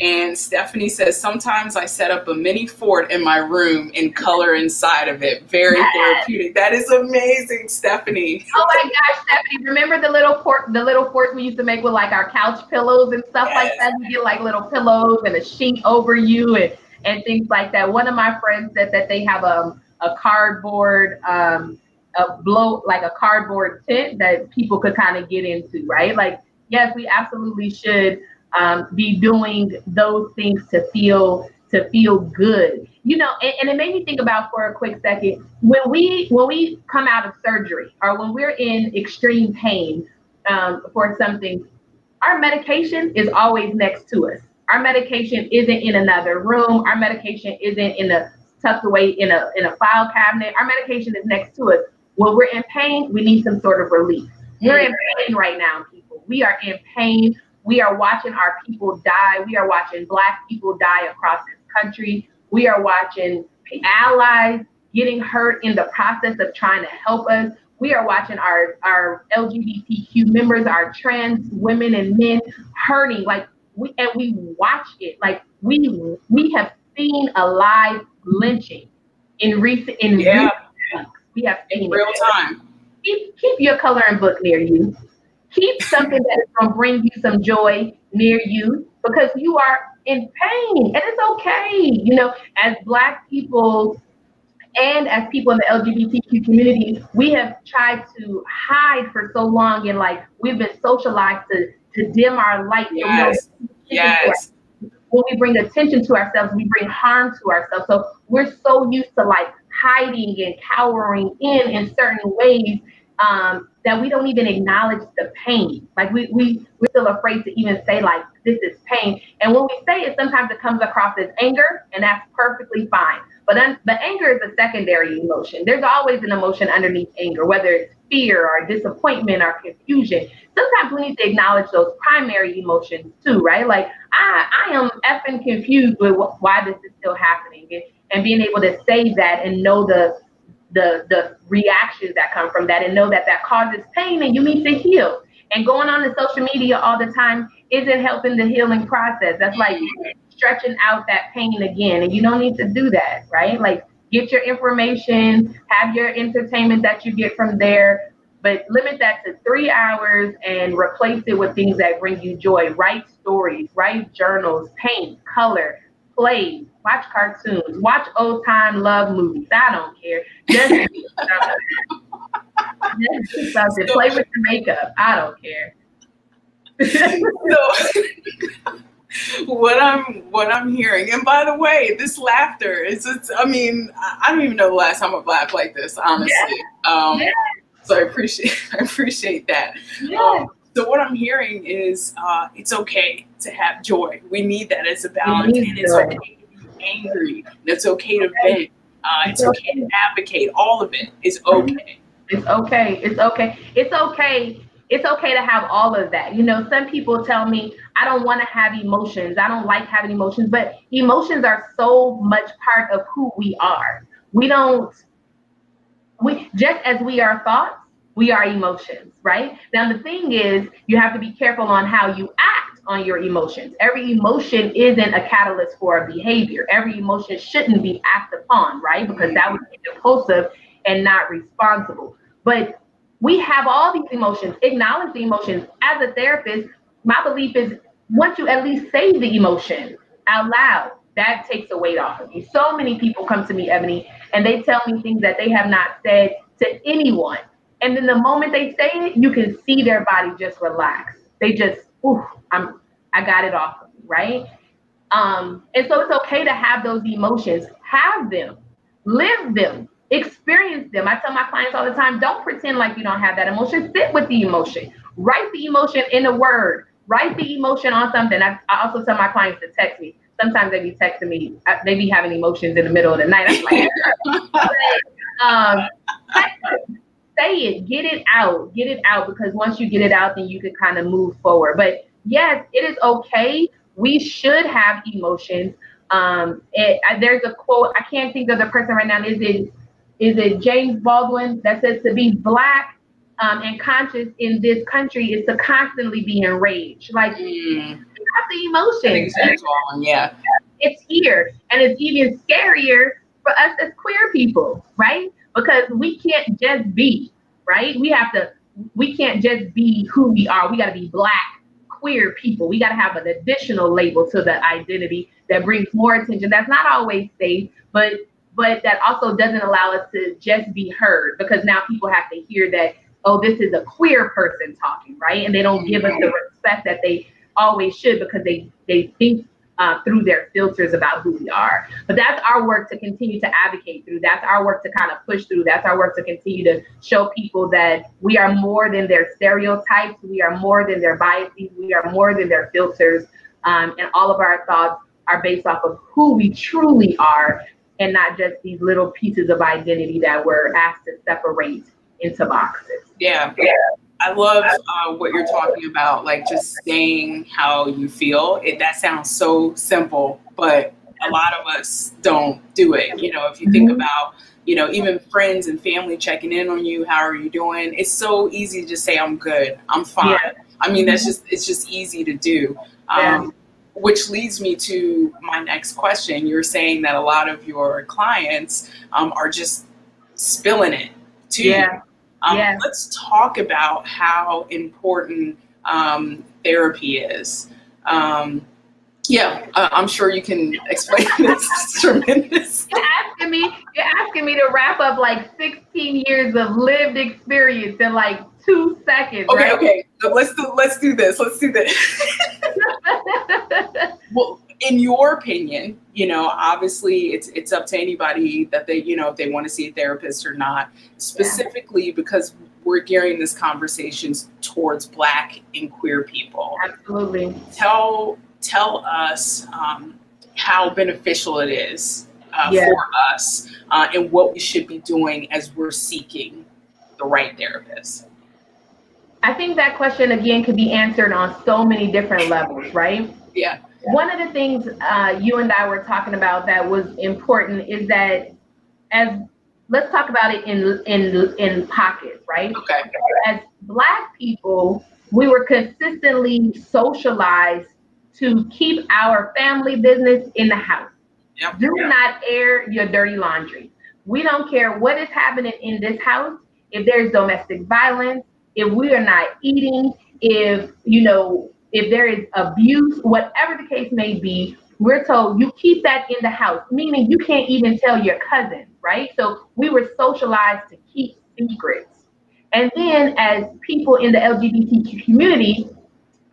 and Stephanie says, sometimes I set up a mini fort in my room and color inside of it. Very yes. therapeutic. That is amazing, Stephanie. Oh my gosh, Stephanie. Remember the little port the little forts we used to make with like our couch pillows and stuff yes. like that? You get like little pillows and a sheet over you and, and things like that. One of my friends said that they have a, a cardboard um a blow like a cardboard tent that people could kind of get into, right? Like, yes, we absolutely should um, be doing those things to feel to feel good. You know and, and, it made me think about for a quick second when we when we come out of surgery or when we're in extreme pain um, for something our medication is always next to us. Our medication isn't in another room. Our medication isn't in a tucked away in a in a file cabinet. Our medication is next to us. When we're in pain we need some sort of relief. We're in pain right now people. We are in pain we are watching our people die. We are watching Black people die across this country. We are watching allies getting hurt in the process of trying to help us. We are watching our, our LGBTQ members, our trans women and men hurting. Like we and we watch it. Like we we have seen a live lynching in recent in yeah. recent weeks. We have seen in real it. time. Keep, keep your coloring book near you keep something that is going to bring you some joy near you because you are in pain and it's okay. You know, as Black people and as people in the LGBTQ community, we have tried to hide for so long and like we've been socialized to, to dim our light. Yes. yes. When we bring attention to ourselves, we bring harm to ourselves. So we're so used to like hiding and cowering in in certain ways um, that we don't even acknowledge the pain. Like we we we're still afraid to even say like this is pain. And when we say it, sometimes it comes across as anger, and that's perfectly fine. But then the anger is a secondary emotion. There's always an emotion underneath anger, whether it's fear or disappointment or confusion. Sometimes we need to acknowledge those primary emotions too, right? Like I I am effing confused with why this is still happening, and, and being able to say that and know the the the reactions that come from that and know that that causes pain and you need to heal. And going on the social media all the time isn't helping the healing process. That's like stretching out that pain again. And you don't need to do that right? Like get your information have your entertainment that you get from there but limit that to three hours and replace it with things that bring you joy. Write stories write journals paint color play watch cartoons, watch old time love movies. I don't care. Just, just. Play with your makeup. I don't care. so what I'm what I'm hearing, and by the way, this laughter is it's I mean, I don't even know the last time I've laughed like this, honestly. Yeah. Um yeah. so I appreciate I appreciate that. Yeah. Um, so what I'm hearing is uh, it's okay to have joy. We need that as a balance, and it's okay angry. It's okay to vent. Uh, it's okay to advocate. All of it is okay. It's okay. It's okay. It's okay it's okay to have all of that. You know, some people tell me, I don't want to have emotions. I don't like having emotions, but emotions are so much part of who we are. We don't, we just as we are thoughts, we are emotions, right? Now, the thing is, you have to be careful on how you act on your emotions. Every emotion isn't a catalyst for a behavior. Every emotion shouldn't be acted upon, right? Because that would be impulsive and not responsible. But we have all these emotions, acknowledge the emotions. As a therapist, my belief is once you at least say the emotion out loud, that takes a weight off of you. So many people come to me, Ebone, and they tell me things that they have not said to anyone. And then the moment they say it, you can see their body just relax. They just, I'm, I got it off right? Um, and so it's okay to have those emotions, have them, live them, experience them. I tell my clients all the time, don't pretend like you don't have that emotion. Sit with the emotion. Write the emotion in a word. Write the emotion on something. I, I also tell my clients to text me. Sometimes they be texting me. They be having emotions in the middle of the night. I'm like, um, say it, get it out, get it out. Because once you get it out, then you can kind of move forward. But yes, it is okay. We should have emotions. Um, it, there's a quote. I can't think of the person right now. Is it is it James Baldwin that says to be black um, and conscious in this country is to constantly be enraged. Like mm. have the emotion. yeah. It's here. And it's even scarier for us as queer people, right? Because we can't just be, right? We have to, we can't just be who we are. We got to be black, queer people. We got to have an additional label to the identity that brings more attention. That's not always safe, but but that also doesn't allow us to just be heard because now people have to hear that oh this is a queer person talking right and they don't give us the respect that they always should because they they think uh, through their filters about who we are but that's our work to continue to advocate through that's our work to kind of push through that's our work to continue to show people that we are more than their stereotypes we are more than their biases we are more than their filters um, and all of our thoughts are based off of who we truly are and not just these little pieces of identity that we're asked to separate into boxes. Yeah. yeah. I love uh, what you're talking about, like just saying how you feel. It, that sounds so simple, but a lot of us don't do it. You know, if you think mm-hmm. about, you know, even friends and family checking in on you, how are you doing? It's so easy to just say, I'm good, I'm fine. Yeah. I mean, that's mm-hmm. just, it's just easy to do. Um, yeah which leads me to my next question. You're saying that a lot of your clients um, are just spilling it to yeah. you. Um, yeah. Let's talk about how important um, therapy is. Um, yeah, uh, I'm sure you can explain this tremendous. You're asking me. You're asking me to wrap up like 16 years of lived experience in like two seconds. Okay, right? okay. So let's do let's do this. Let's do this. well, in your opinion, you know, obviously it's it's up to anybody that they, you know, if they want to see a therapist or not. Specifically yeah. because we're gearing this conversations towards black and queer people. Absolutely. Tell tell us um, how beneficial it is uh, yeah. for us uh, and what we should be doing as we're seeking the right therapist. I think that question again could be answered on so many different levels, right? Yeah. One of the things uh, you and I were talking about that was important is that as let's talk about it in in in pockets, right? Okay. As black people, we were consistently socialized to keep our family business in the house. Yep. Do yep. not air your dirty laundry. We don't care what is happening in this house. If there's domestic violence, if we are not eating, if you know, if there is abuse, whatever the case may be, we're told you keep that in the house, meaning you can't even tell your cousin, right? So we were socialized to keep secrets. And then as people in the LGBTQ community,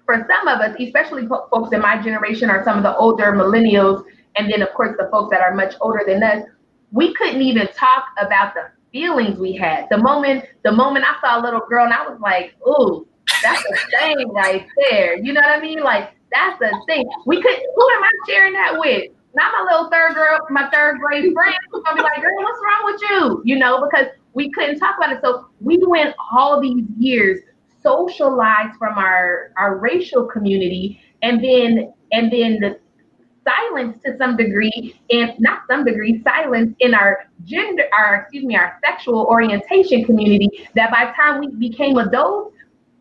for some of us, especially folks in my generation or some of the older millennials, and then of course the folks that are much older than us, we couldn't even talk about the feelings we had. The moment, the moment I saw a little girl and I was like, ooh, that's a thing right there. You know what I mean? Like that's a thing. We could who am I sharing that with? Not my little third girl, my third grade friend who's gonna be like, girl, what's wrong with you? You know, because we couldn't talk about it. So we went all these years socialized from our our racial community and then and then the silence to some degree and not some degree silence in our gender our excuse me our sexual orientation community that by the time we became adults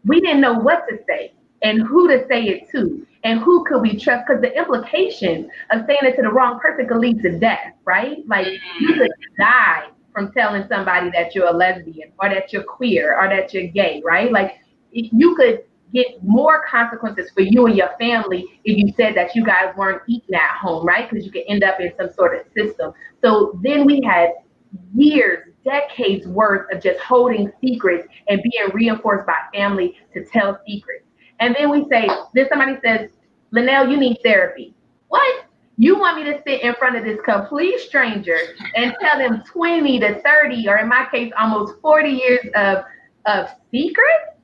we didn't know what to say and who to say it to and who could we trust because the implication of saying it to the wrong person could lead to death right like you mm. could die from telling somebody that you're a lesbian or that you're queer or that you're gay right like you could get more consequences for you and your family if you said that you guys weren't eating at home, right? Because you could end up in some sort of system. So then we had years, decades worth of just holding secrets and being reinforced by family to tell secrets. And then we say, then somebody says, LaNail, you need therapy. What? You want me to sit in front of this complete stranger and tell them 20 to 30, or in my case, almost 40 years of, of secrets?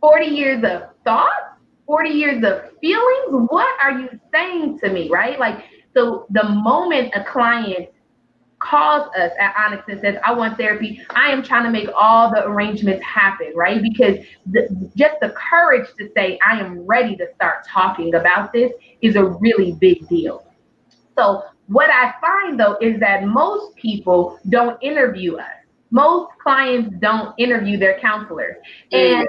40 years of thoughts, 40 years of feelings. What are you saying to me, right? Like, so the moment a client calls us at Onyx and says, I want therapy, I am trying to make all the arrangements happen, right? Because the, just the courage to say, I am ready to start talking about this is a really big deal. So, what I find though is that most people don't interview us most clients don't interview their counselors. And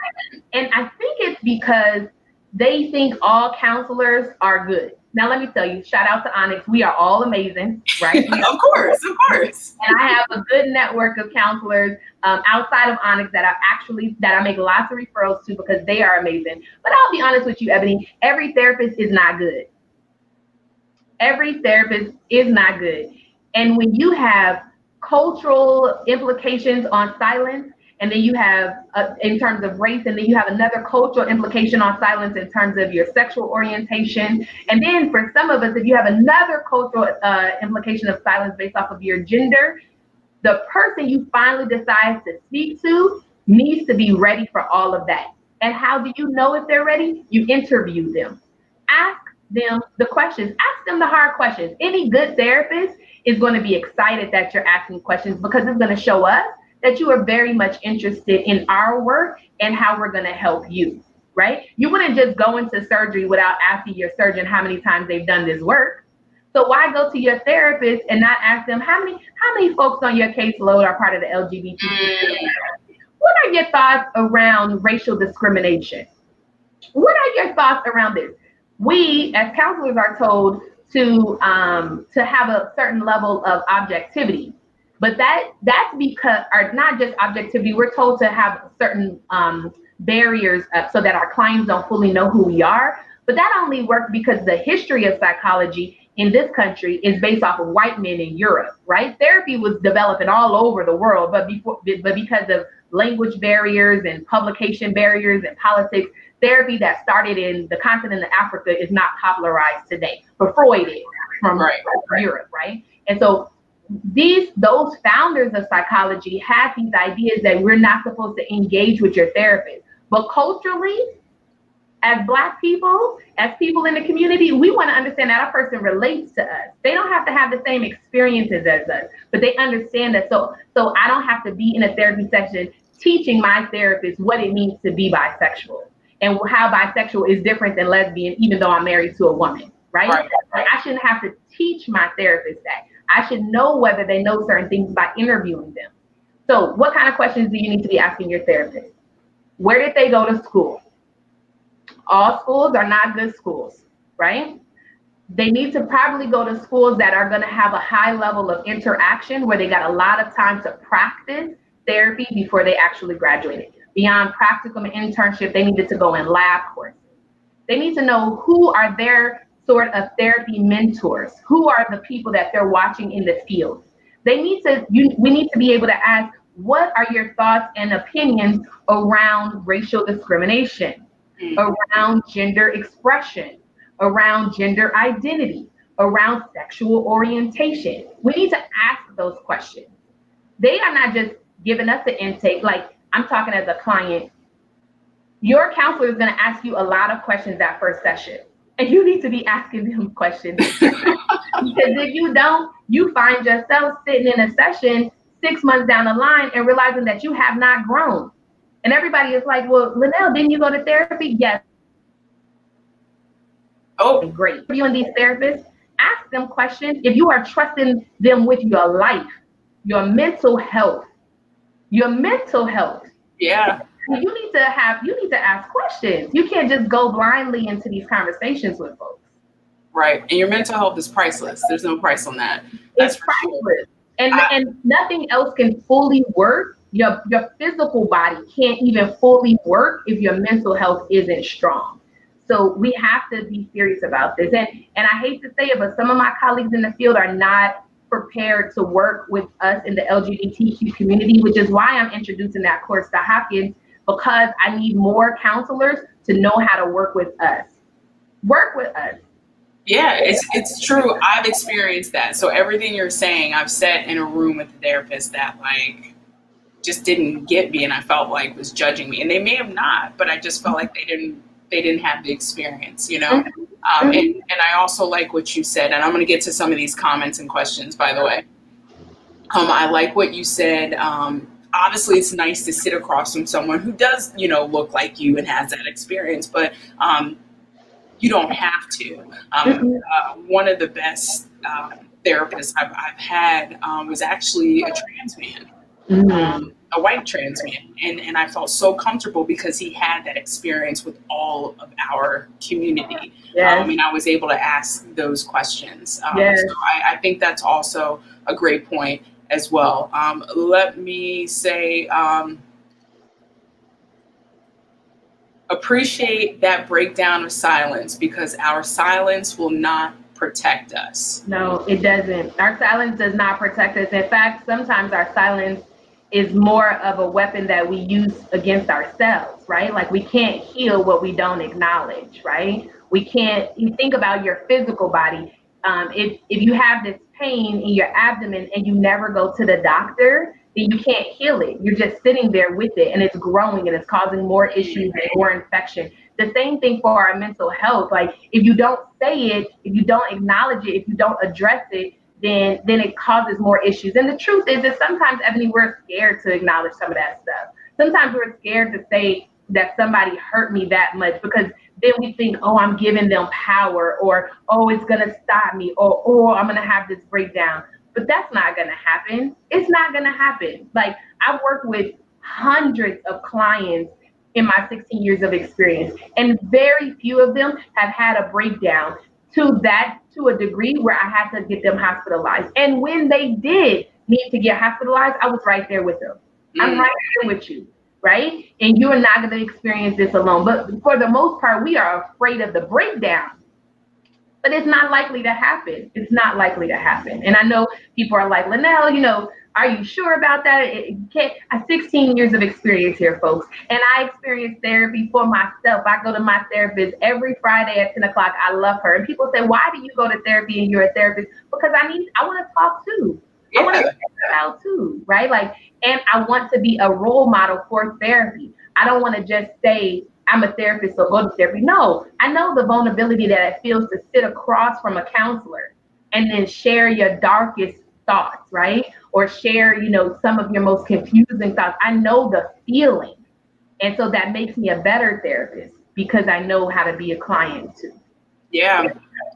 and I think it's because they think all counselors are good. Now let me tell you, shout out to Onyx. We are all amazing, right? of course, of course. And I have a good network of counselors um, outside of Onyx that I actually that I make lots of referrals to because they are amazing. But I'll be honest with you, Ebone, every therapist is not good. Every therapist is not good. And when you have cultural implications on silence and then you have uh, in terms of race and then you have another cultural implication on silence in terms of your sexual orientation. And then for some of us if you have another cultural uh, implication of silence based off of your gender the person you finally decide to speak to needs to be ready for all of that. And how do you know if they're ready? You interview them. Ask them the questions. Ask them the hard questions. Any good therapist is going to be excited that you're asking questions because it's going to show us that you are very much interested in our work and how we're going to help you, right? You wouldn't just go into surgery without asking your surgeon how many times they've done this work. So why go to your therapist and not ask them how many how many folks on your caseload are part of the LGBT? Mm. What are your thoughts around racial discrimination? What are your thoughts around this? We as counselors are told to um, to have a certain level of objectivity. But that that's because, or not just objectivity, we're told to have certain um, barriers uh, so that our clients don't fully know who we are. But that only worked because the history of psychology in this country is based off of white men in Europe, right? Therapy was developing all over the world, but before, but because of language barriers and publication barriers and politics, therapy that started in the continent of Africa is not popularized today, but Freud is from right. Europe, right? And so these those founders of psychology have these ideas that we're not supposed to engage with your therapist. But culturally, as black people, as people in the community, we want to understand that a person relates to us. They don't have to have the same experiences as us, but they understand that. So so I don't have to be in a therapy session teaching my therapist what it means to be bisexual and how bisexual is different than lesbian, even though I'm married to a woman, right? right. Like I shouldn't have to teach my therapist that. I should know whether they know certain things by interviewing them. So, what kind of questions do you need to be asking your therapist? Where did they go to school? All schools are not good schools, right? They need to probably go to schools that are going to have a high level of interaction where they got a lot of time to practice therapy before they actually graduated beyond practicum and internship, they needed to go in lab courses. They need to know who are their sort of therapy mentors, who are the people that they're watching in the field. They need to, you, we need to be able to ask, what are your thoughts and opinions around racial discrimination, mm. around gender expression, around gender identity, around sexual orientation? We need to ask those questions. They are not just giving us the intake, like I'm talking as a client. Your counselor is going to ask you a lot of questions that first session, and you need to be asking them questions. because if you don't, you find yourself sitting in a session six months down the line and realizing that you have not grown. And everybody is like, well, LaNail, didn't you go to therapy? Yes. Oh, great. You and these therapists, ask them questions. If you are trusting them with your life, your mental health, your mental health. Yeah. You need to have, you need to ask questions. You can't just go blindly into these conversations with folks. Right. And your mental health is priceless. There's no price on that. That's it's priceless. Sure. And, I, and nothing else can fully work. Your, your physical body can't even fully work if your mental health isn't strong. So we have to be serious about this. And and I hate to say it, but some of my colleagues in the field are not prepared to work with us in the LGBTQ community, which is why I'm introducing that course to Hopkins because I need more counselors to know how to work with us. Work with us. Yeah, it's it's true. I've experienced that. So everything you're saying, I've sat in a room with a therapist that like just didn't get me and I felt like was judging me. And they may have not, but I just felt like they didn't they didn't have the experience, you know? Mm-hmm. Um, and, and I also like what you said, and I'm going to get to some of these comments and questions, by the way. Um, I like what you said. Um, obviously, it's nice to sit across from someone who does, you know, look like you and has that experience, but um, you don't have to. Um, mm-hmm. uh, one of the best uh, therapists I've, I've had um, was actually a trans man. Mm-hmm a white trans man and, and i felt so comfortable because he had that experience with all of our community yes. um, and i was able to ask those questions um, yes. so I, I, think that's also a great point as well um, let me say um, appreciate that breakdown of silence because our silence will not protect us no it doesn't our silence does not protect us in fact sometimes our silence is more of a weapon that we use against ourselves, right? Like we can't heal what we don't acknowledge, right? We can't. You think about your physical body. Um, if if you have this pain in your abdomen and you never go to the doctor, then you can't heal it. You're just sitting there with it, and it's growing and it's causing more issues and more infection. The same thing for our mental health. Like if you don't say it, if you don't acknowledge it, if you don't address it, then then it causes more issues. And the truth is that sometimes, Ebone, we're scared to acknowledge some of that stuff. Sometimes we're scared to say that somebody hurt me that much because then we think, oh, I'm giving them power, or oh, it's gonna stop me, or oh, I'm gonna have this breakdown. But that's not gonna happen. It's not gonna happen. Like I've worked with hundreds of clients in my 16 years of experience, and very few of them have had a breakdown to that to a degree where I had to get them hospitalized. And when they did need to get hospitalized, I was right there with them. Mm. I'm right there with you, right? And you're not going to experience this alone. But for the most part, we are afraid of the breakdown. But it's not likely to happen. It's not likely to happen. And I know people are like, LaNail, you know, are you sure about that? It can't, I have 16 years of experience here, folks, and I experience therapy for myself. I go to my therapist every Friday at 10 o'clock. I love her. And people say, why do you go to therapy and you're a therapist? Because I need, I want to talk too. Yeah. I want to get out too, right? Like, and I want to be a role model for therapy. I don't want to just say I'm a therapist, so go to therapy. No, I know the vulnerability that it feels to sit across from a counselor and then share your darkest thoughts, right? Or share, you know, some of your most confusing thoughts. I know the feeling. And so that makes me a better therapist because I know how to be a client too. Yeah.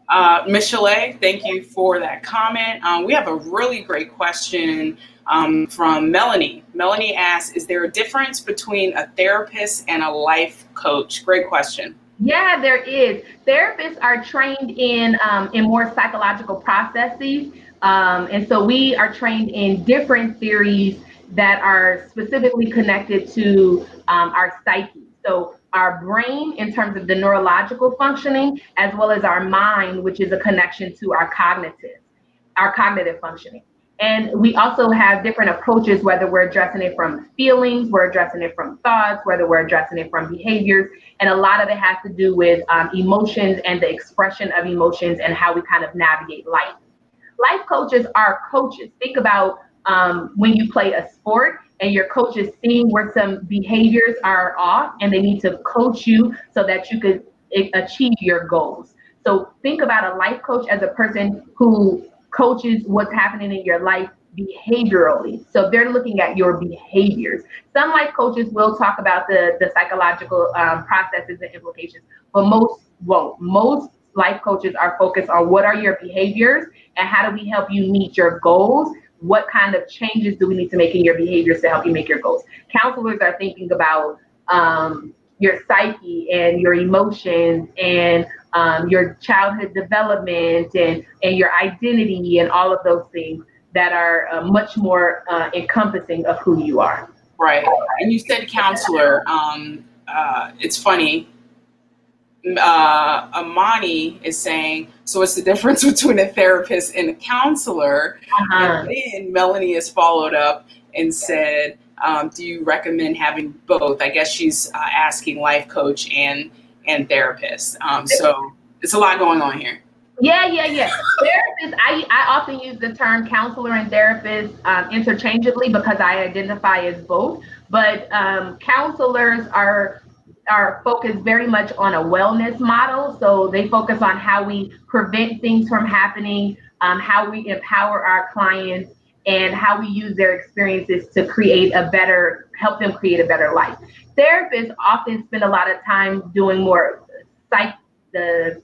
Uh, Michelle, thank you for that comment. Um, we have a really great question um, from Melanie. Melanie asks Is there a difference between a therapist and a life coach? Great question. Yeah, there is. Therapists are trained in um, in more psychological processes, um, and so we are trained in different theories that are specifically connected to um, our psyche. So our brain in terms of the neurological functioning, as well as our mind, which is a connection to our cognitive, our cognitive functioning. And we also have different approaches, whether we're addressing it from feelings, we're addressing it from thoughts, whether we're addressing it from behaviors. And a lot of it has to do with um, emotions and the expression of emotions and how we kind of navigate life. Life coaches are coaches. Think about um, when you play a sport and your coach is seeing where some behaviors are off and they need to coach you so that you could achieve your goals. So think about a life coach as a person who coaches what's happening in your life behaviorally. So they're looking at your behaviors. Some life coaches will talk about the, the psychological um, processes and implications, but most won't. Most life coaches are focused on what are your behaviors and how do we help you meet your goals what kind of changes do we need to make in your behaviors to help you make your goals counselors are thinking about um, your psyche and your emotions and um, your childhood development and, and your identity and all of those things that are uh, much more uh, encompassing of who you are. Right. And you said counselor. Um, uh, it's funny. Uh, Amani is saying, so what's the difference between a therapist and a counselor? Uh-huh. And then Melanie has followed up and said, um, do you recommend having both? I guess she's uh, asking life coach and and therapist. Um, so it's a lot going on here. Yeah, yeah, yeah. Therapist, I, I often use the term counselor and therapist um, interchangeably because I identify as both. But um, counselors are are focused very much on a wellness model. So they focus on how we prevent things from happening, um, how we empower our clients, and how we use their experiences to create a better, help them create a better life. Therapists often spend a lot of time doing more psych, the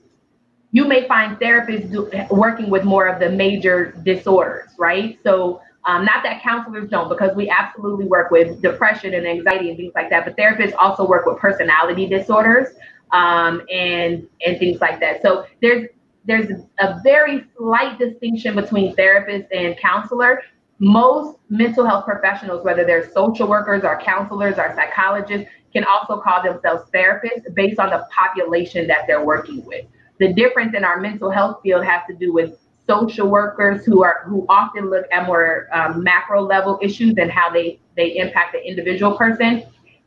you may find therapists do, working with more of the major disorders, right? So um, not that counselors don't, because we absolutely work with depression and anxiety and things like that. But therapists also work with personality disorders um, and and things like that. So there's there's a very slight distinction between therapist and counselor. Most mental health professionals, whether they're social workers or counselors or psychologists, can also call themselves therapists based on the population that they're working with. The difference in our mental health field has to do with social workers who are who often look at more um, macro level issues and how they they impact the individual person.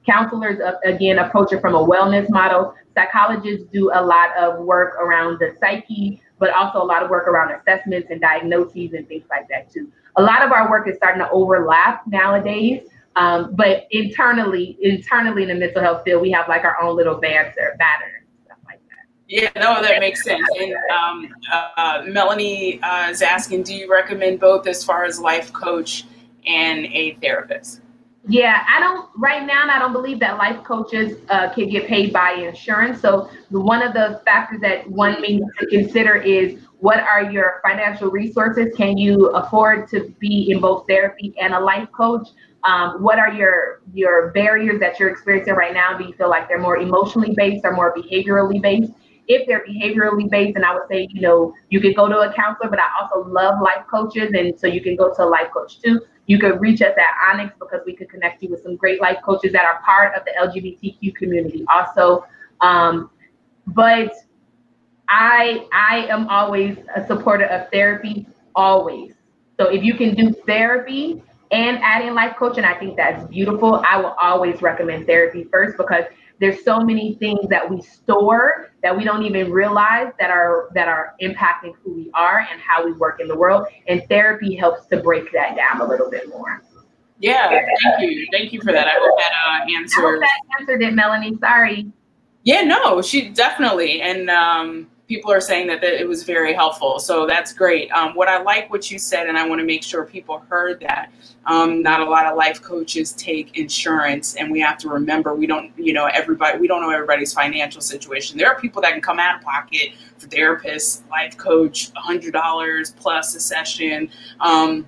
Counselors uh, again approach it from a wellness model. Psychologists do a lot of work around the psyche, but also a lot of work around assessments and diagnoses and things like that too. A lot of our work is starting to overlap nowadays. Um, but internally, internally in the mental health field, we have like our own little banter, batter yeah, no, that makes sense. And um, uh, Melanie uh, is asking, do you recommend both as far as life coach and a therapist? Yeah, I don't right now. I don't believe that life coaches uh, can get paid by insurance. So one of the factors that one may need to consider is what are your financial resources? Can you afford to be in both therapy and a life coach? Um, what are your your barriers that you're experiencing right now? Do you feel like they're more emotionally based or more behaviorally based? If they're behaviorally based, and I would say, you know, you could go to a counselor, but I also love life coaches, and so you can go to a life coach too. You could reach us at Onyx because we could connect you with some great life coaches that are part of the LGBTQ community also. Um, but I I am always a supporter of therapy, always. So if you can do therapy and add in life coaching, I think that's beautiful. I will always recommend therapy first because there's so many things that we store that we don't even realize that are that are impacting who we are and how we work in the world. And therapy helps to break that down a little bit more. Yeah thank you. Thank you for that. I hope that uh, answered I hope that answered it melanie. Sorry. Yeah no she definitely. And um people are saying that, that it was very helpful. So that's great. Um, what I like what you said, and I want to make sure people heard that. Um, not a lot of life coaches take insurance, and we have to remember we don't, you know, everybody, we don't know everybody's financial situation. There are people that can come out of pocket for therapists, life coach, $100 plus a session. Um,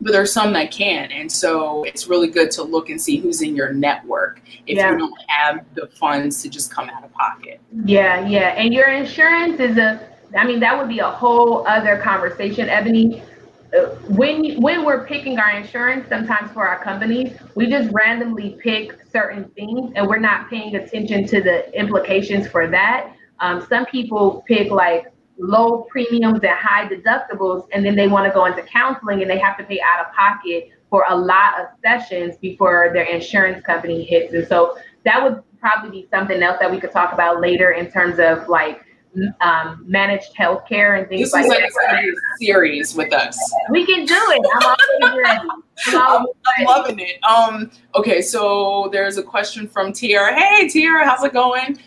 but there's some that can and so it's really good to look and see who's in your network if yeah. you don't have the funds to just come out of pocket. Yeah yeah and your insurance is a i mean that would be a whole other conversation Ebone. Uh, when when we're picking our insurance sometimes for our companies we just randomly pick certain things and we're not paying attention to the implications for that. Um, some people pick like low premiums and high deductibles, and then they want to go into counseling and they have to pay out of pocket for a lot of sessions before their insurance company hits. And so that would probably be something else that we could talk about later in terms of like um, managed healthcare and things this like, like that. This series with us. We can do it. I'm ready. I'm, I'm, loving it. Um, okay, so there's a question from Tiara. Hey, Tiara, how's it going?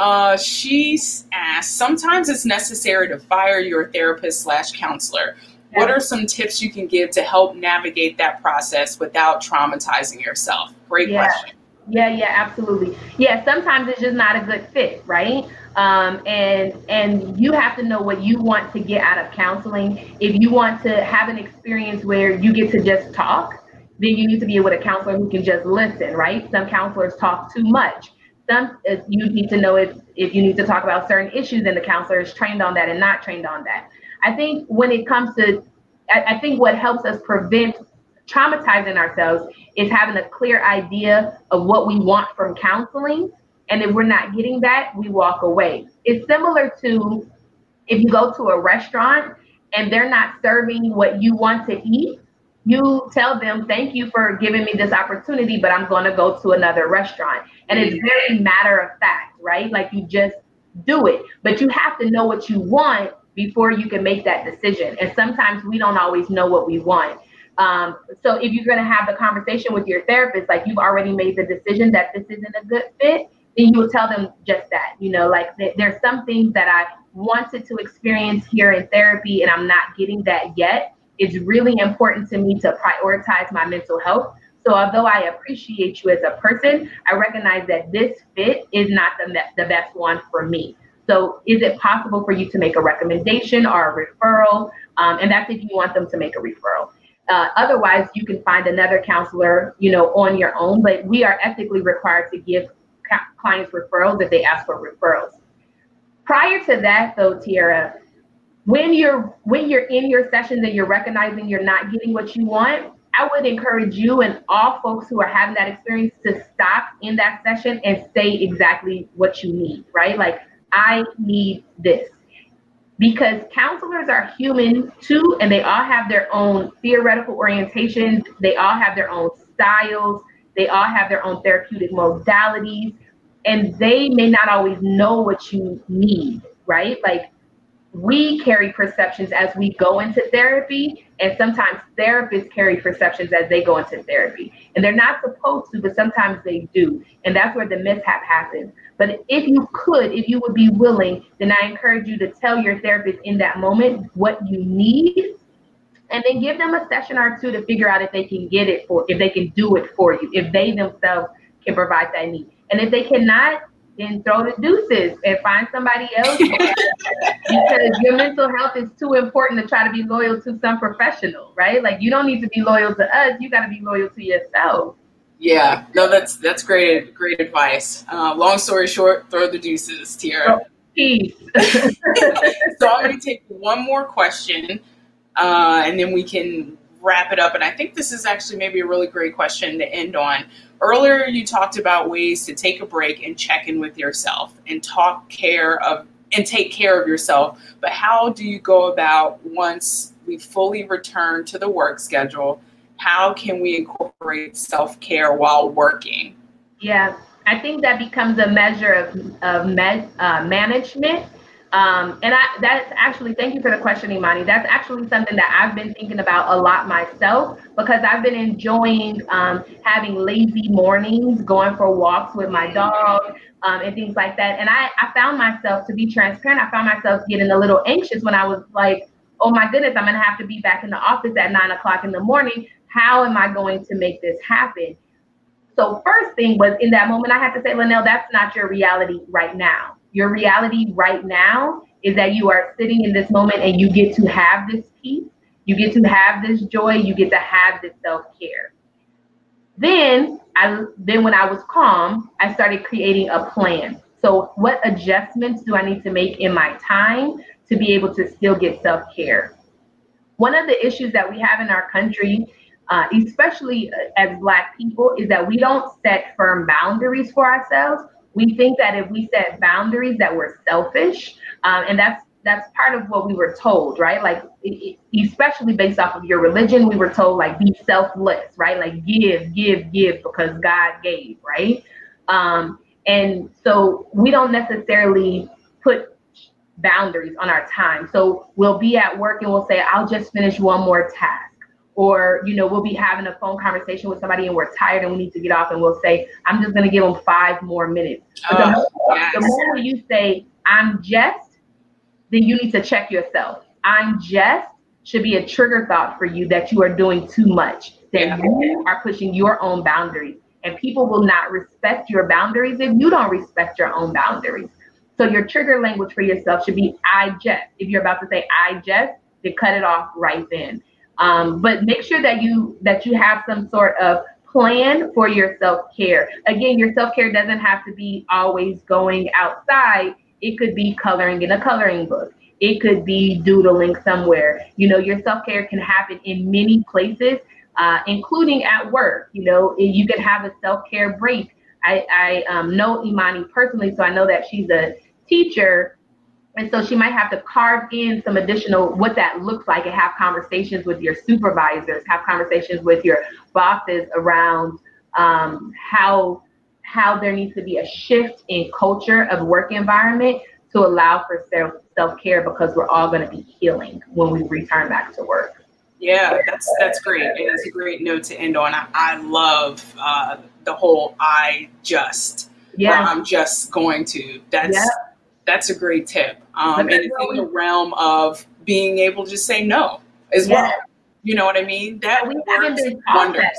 Uh, she asked, sometimes it's necessary to fire your therapist slash counselor. what are some tips you can give to help navigate that process without traumatizing yourself? Great yeah. question. Yeah, yeah, absolutely. Yeah, sometimes it's just not a good fit, right? Um, and and you have to know what you want to get out of counseling. If you want to have an experience where you get to just talk, then you need to be with a counselor who can just listen, right? Some counselors talk too much. Some uh, you need to know if if you need to talk about certain issues, and the counselor is trained on that and not trained on that. I think when it comes to, I, I think what helps us prevent traumatizing ourselves is having a clear idea of what we want from counseling. And if we're not getting that, we walk away. It's similar to if you go to a restaurant and they're not serving what you want to eat, you tell them, Thank you for giving me this opportunity, but I'm going to go to another restaurant. And it's very matter of fact, right? Like you just do it, but you have to know what you want before you can make that decision. And sometimes we don't always know what we want. Um, so if you're going to have the conversation with your therapist, like you've already made the decision that this isn't a good fit, then you will tell them just that. You know, like th- there's some things that I wanted to experience here in therapy and I'm not getting that yet. It's really important to me to prioritize my mental health. So although I appreciate you as a person, I recognize that this fit is not the, the best one for me. So is it possible for you to make a recommendation or a referral? Um, and that's if you want them to make a referral. Uh, otherwise, you can find another counselor, you know, on your own. But we are ethically required to give clients referrals if they ask for referrals. Prior to that, though, Tiara, when you're when you're in your sessions and you're recognizing you're not getting what you want, I would encourage you and all folks who are having that experience to stop in that session and say exactly what you need, right? Like I need this. Because counselors are human too, and they all have their own theoretical orientations, they all have their own styles, they all have their own therapeutic modalities, and they may not always know what you need, right? Like we carry perceptions as we go into therapy, and sometimes therapists carry perceptions as they go into therapy. And they're not supposed to, but sometimes they do. And that's where the mishap happens. But if you could, if you would be willing, then I encourage you to tell your therapist in that moment what you need. And then give them a session or two to figure out if they can get it for, if they can do it for you, if they themselves can provide that need. And if they cannot, then throw the deuces and find somebody else because your mental health is too important to try to be loyal to some professional, right? Like you don't need to be loyal to us, you got to be loyal to yourself. Yeah, no, that's that's great, great advice. Uh, long story short, throw the deuces, Tiara. Oh, peace. so I'm going to take one more question, uh, and then we can wrap it up. And I think this is actually maybe a really great question to end on. Earlier, you talked about ways to take a break and check in with yourself and talk care of and take care of yourself. But how do you go about once we fully return to the work schedule? How can we incorporate self care while working? Yeah, I think that becomes a measure of, of med, uh, management um, and I, that's actually, thank you for the question, Imani. That's actually something that I've been thinking about a lot myself because I've been enjoying um, having lazy mornings, going for walks with my dog, um, and things like that. And I, I found myself, to be transparent, I found myself getting a little anxious when I was like, oh my goodness, I'm going to have to be back in the office at nine o'clock in the morning. How am I going to make this happen? So, first thing was in that moment, I had to say, LaNail, that's not your reality right now your reality right now is that you are sitting in this moment and you get to have this peace, you get to have this joy, you get to have this self-care. Then I then when I was calm, I started creating a plan. So what adjustments do I need to make in my time to be able to still get self-care? One of the issues that we have in our country, uh, especially as Black people, is that we don't set firm boundaries for ourselves we think that if we set boundaries that we're selfish um, and that's that's part of what we were told right? Like it, especially based off of your religion we were told like be selfless right? Like give give give because god gave right? Um, and so we don't necessarily put boundaries on our time. So we'll be at work and we'll say i'll just finish one more task or you know we'll be having a phone conversation with somebody and we're tired and we need to get off and we'll say i'm just going to give them five more minutes the, oh, more, yes. the more you say i'm just then you need to check yourself i'm just should be a trigger thought for you that you are doing too much, that yeah. you are pushing your own boundaries. And people will not respect your boundaries if you don't respect your own boundaries. So your trigger language for yourself should be I just. If you're about to say I just, then cut it off right then. Um, but make sure that you that you have some sort of plan for your self-care. Again, your self-care doesn't have to be always going outside. It could be coloring in a coloring book. It could be doodling somewhere. You know, your self-care can happen in many places, uh, including at work. You know, you can have a self-care break. I, I um, know Imani personally, so I know that she's a teacher and so she might have to carve in some additional what that looks like and have conversations with your supervisors, have conversations with your bosses around um, how how there needs to be a shift in culture of work environment to allow for self self care because we're all going to be healing when we return back to work. Yeah, that's that's great, and it's a great note to end on. I, I love uh, the whole "I just," yeah, I'm just going to. That's yeah that's a great tip. Um, and it's in the realm of being able to say no as yeah. well. You know what I mean? That we haven't been taught that.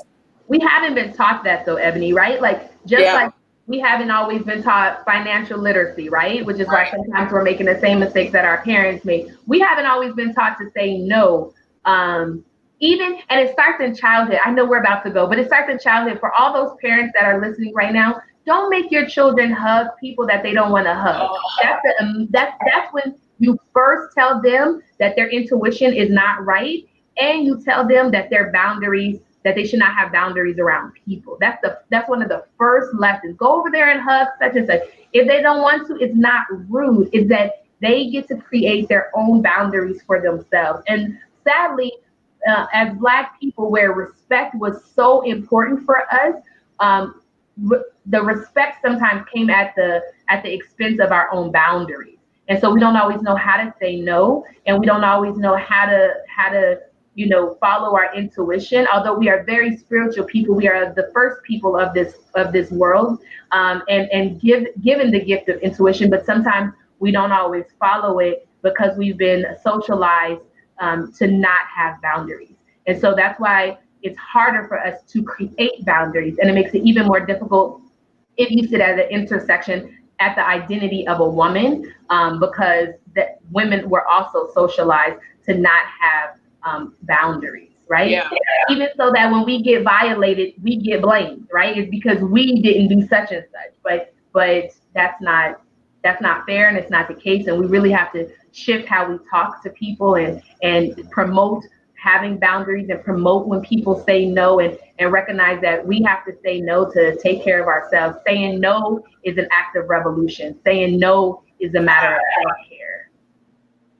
We haven't been taught that though, Ebone, right? Like just yeah. like we haven't always been taught financial literacy, right? Which is right. why sometimes we're making the same mistakes that our parents made. We haven't always been taught to say no. Um, even and it starts in childhood. I know we're about to go, but it starts in childhood for all those parents that are listening right now don't make your children hug people that they don't want to hug. Oh. That's the, um, that's that's when you first tell them that their intuition is not right, and you tell them that their boundaries that they should not have boundaries around people. That's the that's one of the first lessons. Go over there and hug such and such. If they don't want to, it's not rude. It's that they get to create their own boundaries for themselves. And sadly, uh, as Black people, where respect was so important for us, um, the respect sometimes came at the at the expense of our own boundaries. And so we don't always know how to say no and we don't always know how to how to you know follow our intuition. Although we are very spiritual people we are the first people of this of this world um, and and give given the gift of intuition but sometimes we don't always follow it because we've been socialized um, to not have boundaries. And so that's why it's harder for us to create boundaries and it makes it even more difficult if you sit at an intersection at the identity of a woman um, because that women were also socialized to not have um, boundaries right? Yeah. even so that when we get violated we get blamed right? It's because we didn't do such and such but but that's not that's not fair and it's not the case and we really have to shift how we talk to people and and promote having boundaries and promote when people say no and, and recognize that we have to say no to take care of ourselves. Saying no is an act of revolution. Saying no is a matter of self-care.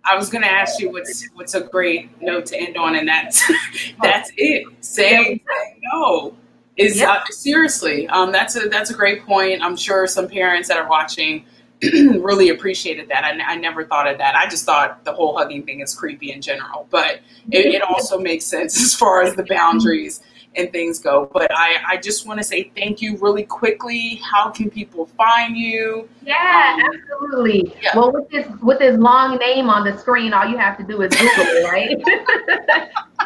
I was going to ask you what's what's a great note to end on, and that's that's it. Saying no is yep. uh, seriously. Um, that's a that's a great point. I'm sure some parents that are watching really appreciated that. I, I, never thought of that. I just thought the whole hugging thing is creepy in general, but it, it also makes sense as far as the boundaries and things go. But I, I just want to say thank you really quickly. How can people find you? Yeah, um, absolutely. Yeah. Well, with this with this long name on the screen, all you have to do is Google it, right?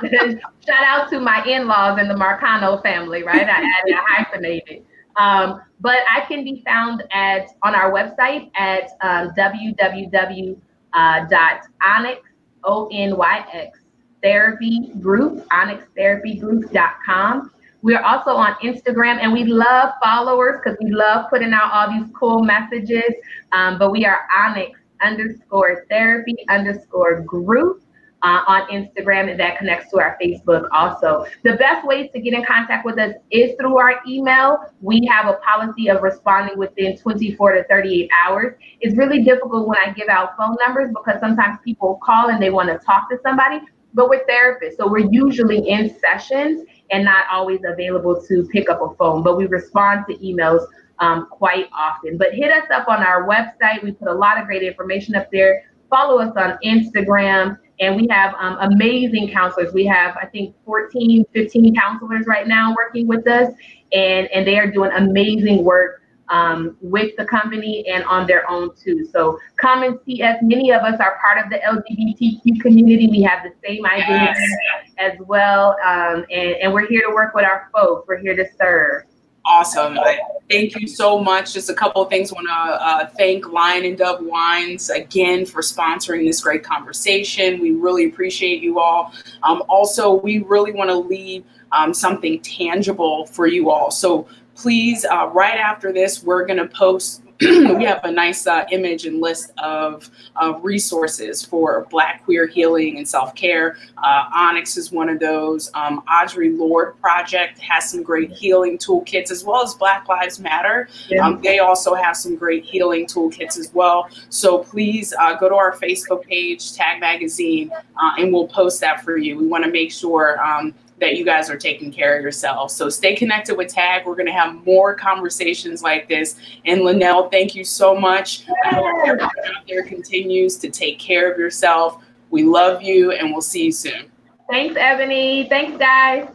Shout out to my in-laws and the Marcano family, right? I a hyphenated. Um, but I can be found at on our website at um, www.onyx, uh, O-N-Y-X, therapy group. We're also on Instagram and we love followers because we love putting out all these cool messages. Um, but we are onyx underscore therapy underscore group uh, on Instagram and that connects to our Facebook also. The best ways to get in contact with us is through our email. We have a policy of responding within 24 to 38 hours. It's really difficult when I give out phone numbers because sometimes people call and they want to talk to somebody, but we're therapists. So we're usually in sessions and not always available to pick up a phone, but we respond to emails um, quite often. But hit us up on our website. We put a lot of great information up there. Follow us on Instagram and we have um, amazing counselors. We have, I think, 14, 15 counselors right now working with us, and, and they are doing amazing work um, with the company and on their own too. So come and see us. Many of us are part of the LGBTQ community. We have the same ideas yes. as well. Um, and, and we're here to work with our folks. We're here to serve. Awesome. Thank you so much. Just a couple of things. Want to uh, thank Lion and Dove Wines again for sponsoring this great conversation. We really appreciate you all. Um, also, we really want to leave um, something tangible for you all. So please, uh, right after this, we're going to post we have a nice uh, image and list of uh, resources for Black queer healing and self care. Uh, Onyx is one of those. Um, Audre Lorde Project has some great healing toolkits, as well as Black Lives Matter. Yeah. Um, they also have some great healing toolkits as well. So please uh, go to our Facebook page, TAGG Magazine, uh, and we'll post that for you. We want to make sure. Um, that you guys are taking care of yourselves. So stay connected with TAGG. We're going to have more conversations like this. And LaNail, thank you so much. I hope everyone out there continues to take care of yourself. We love you and we'll see you soon. Thanks, Ebone. Thanks, guys.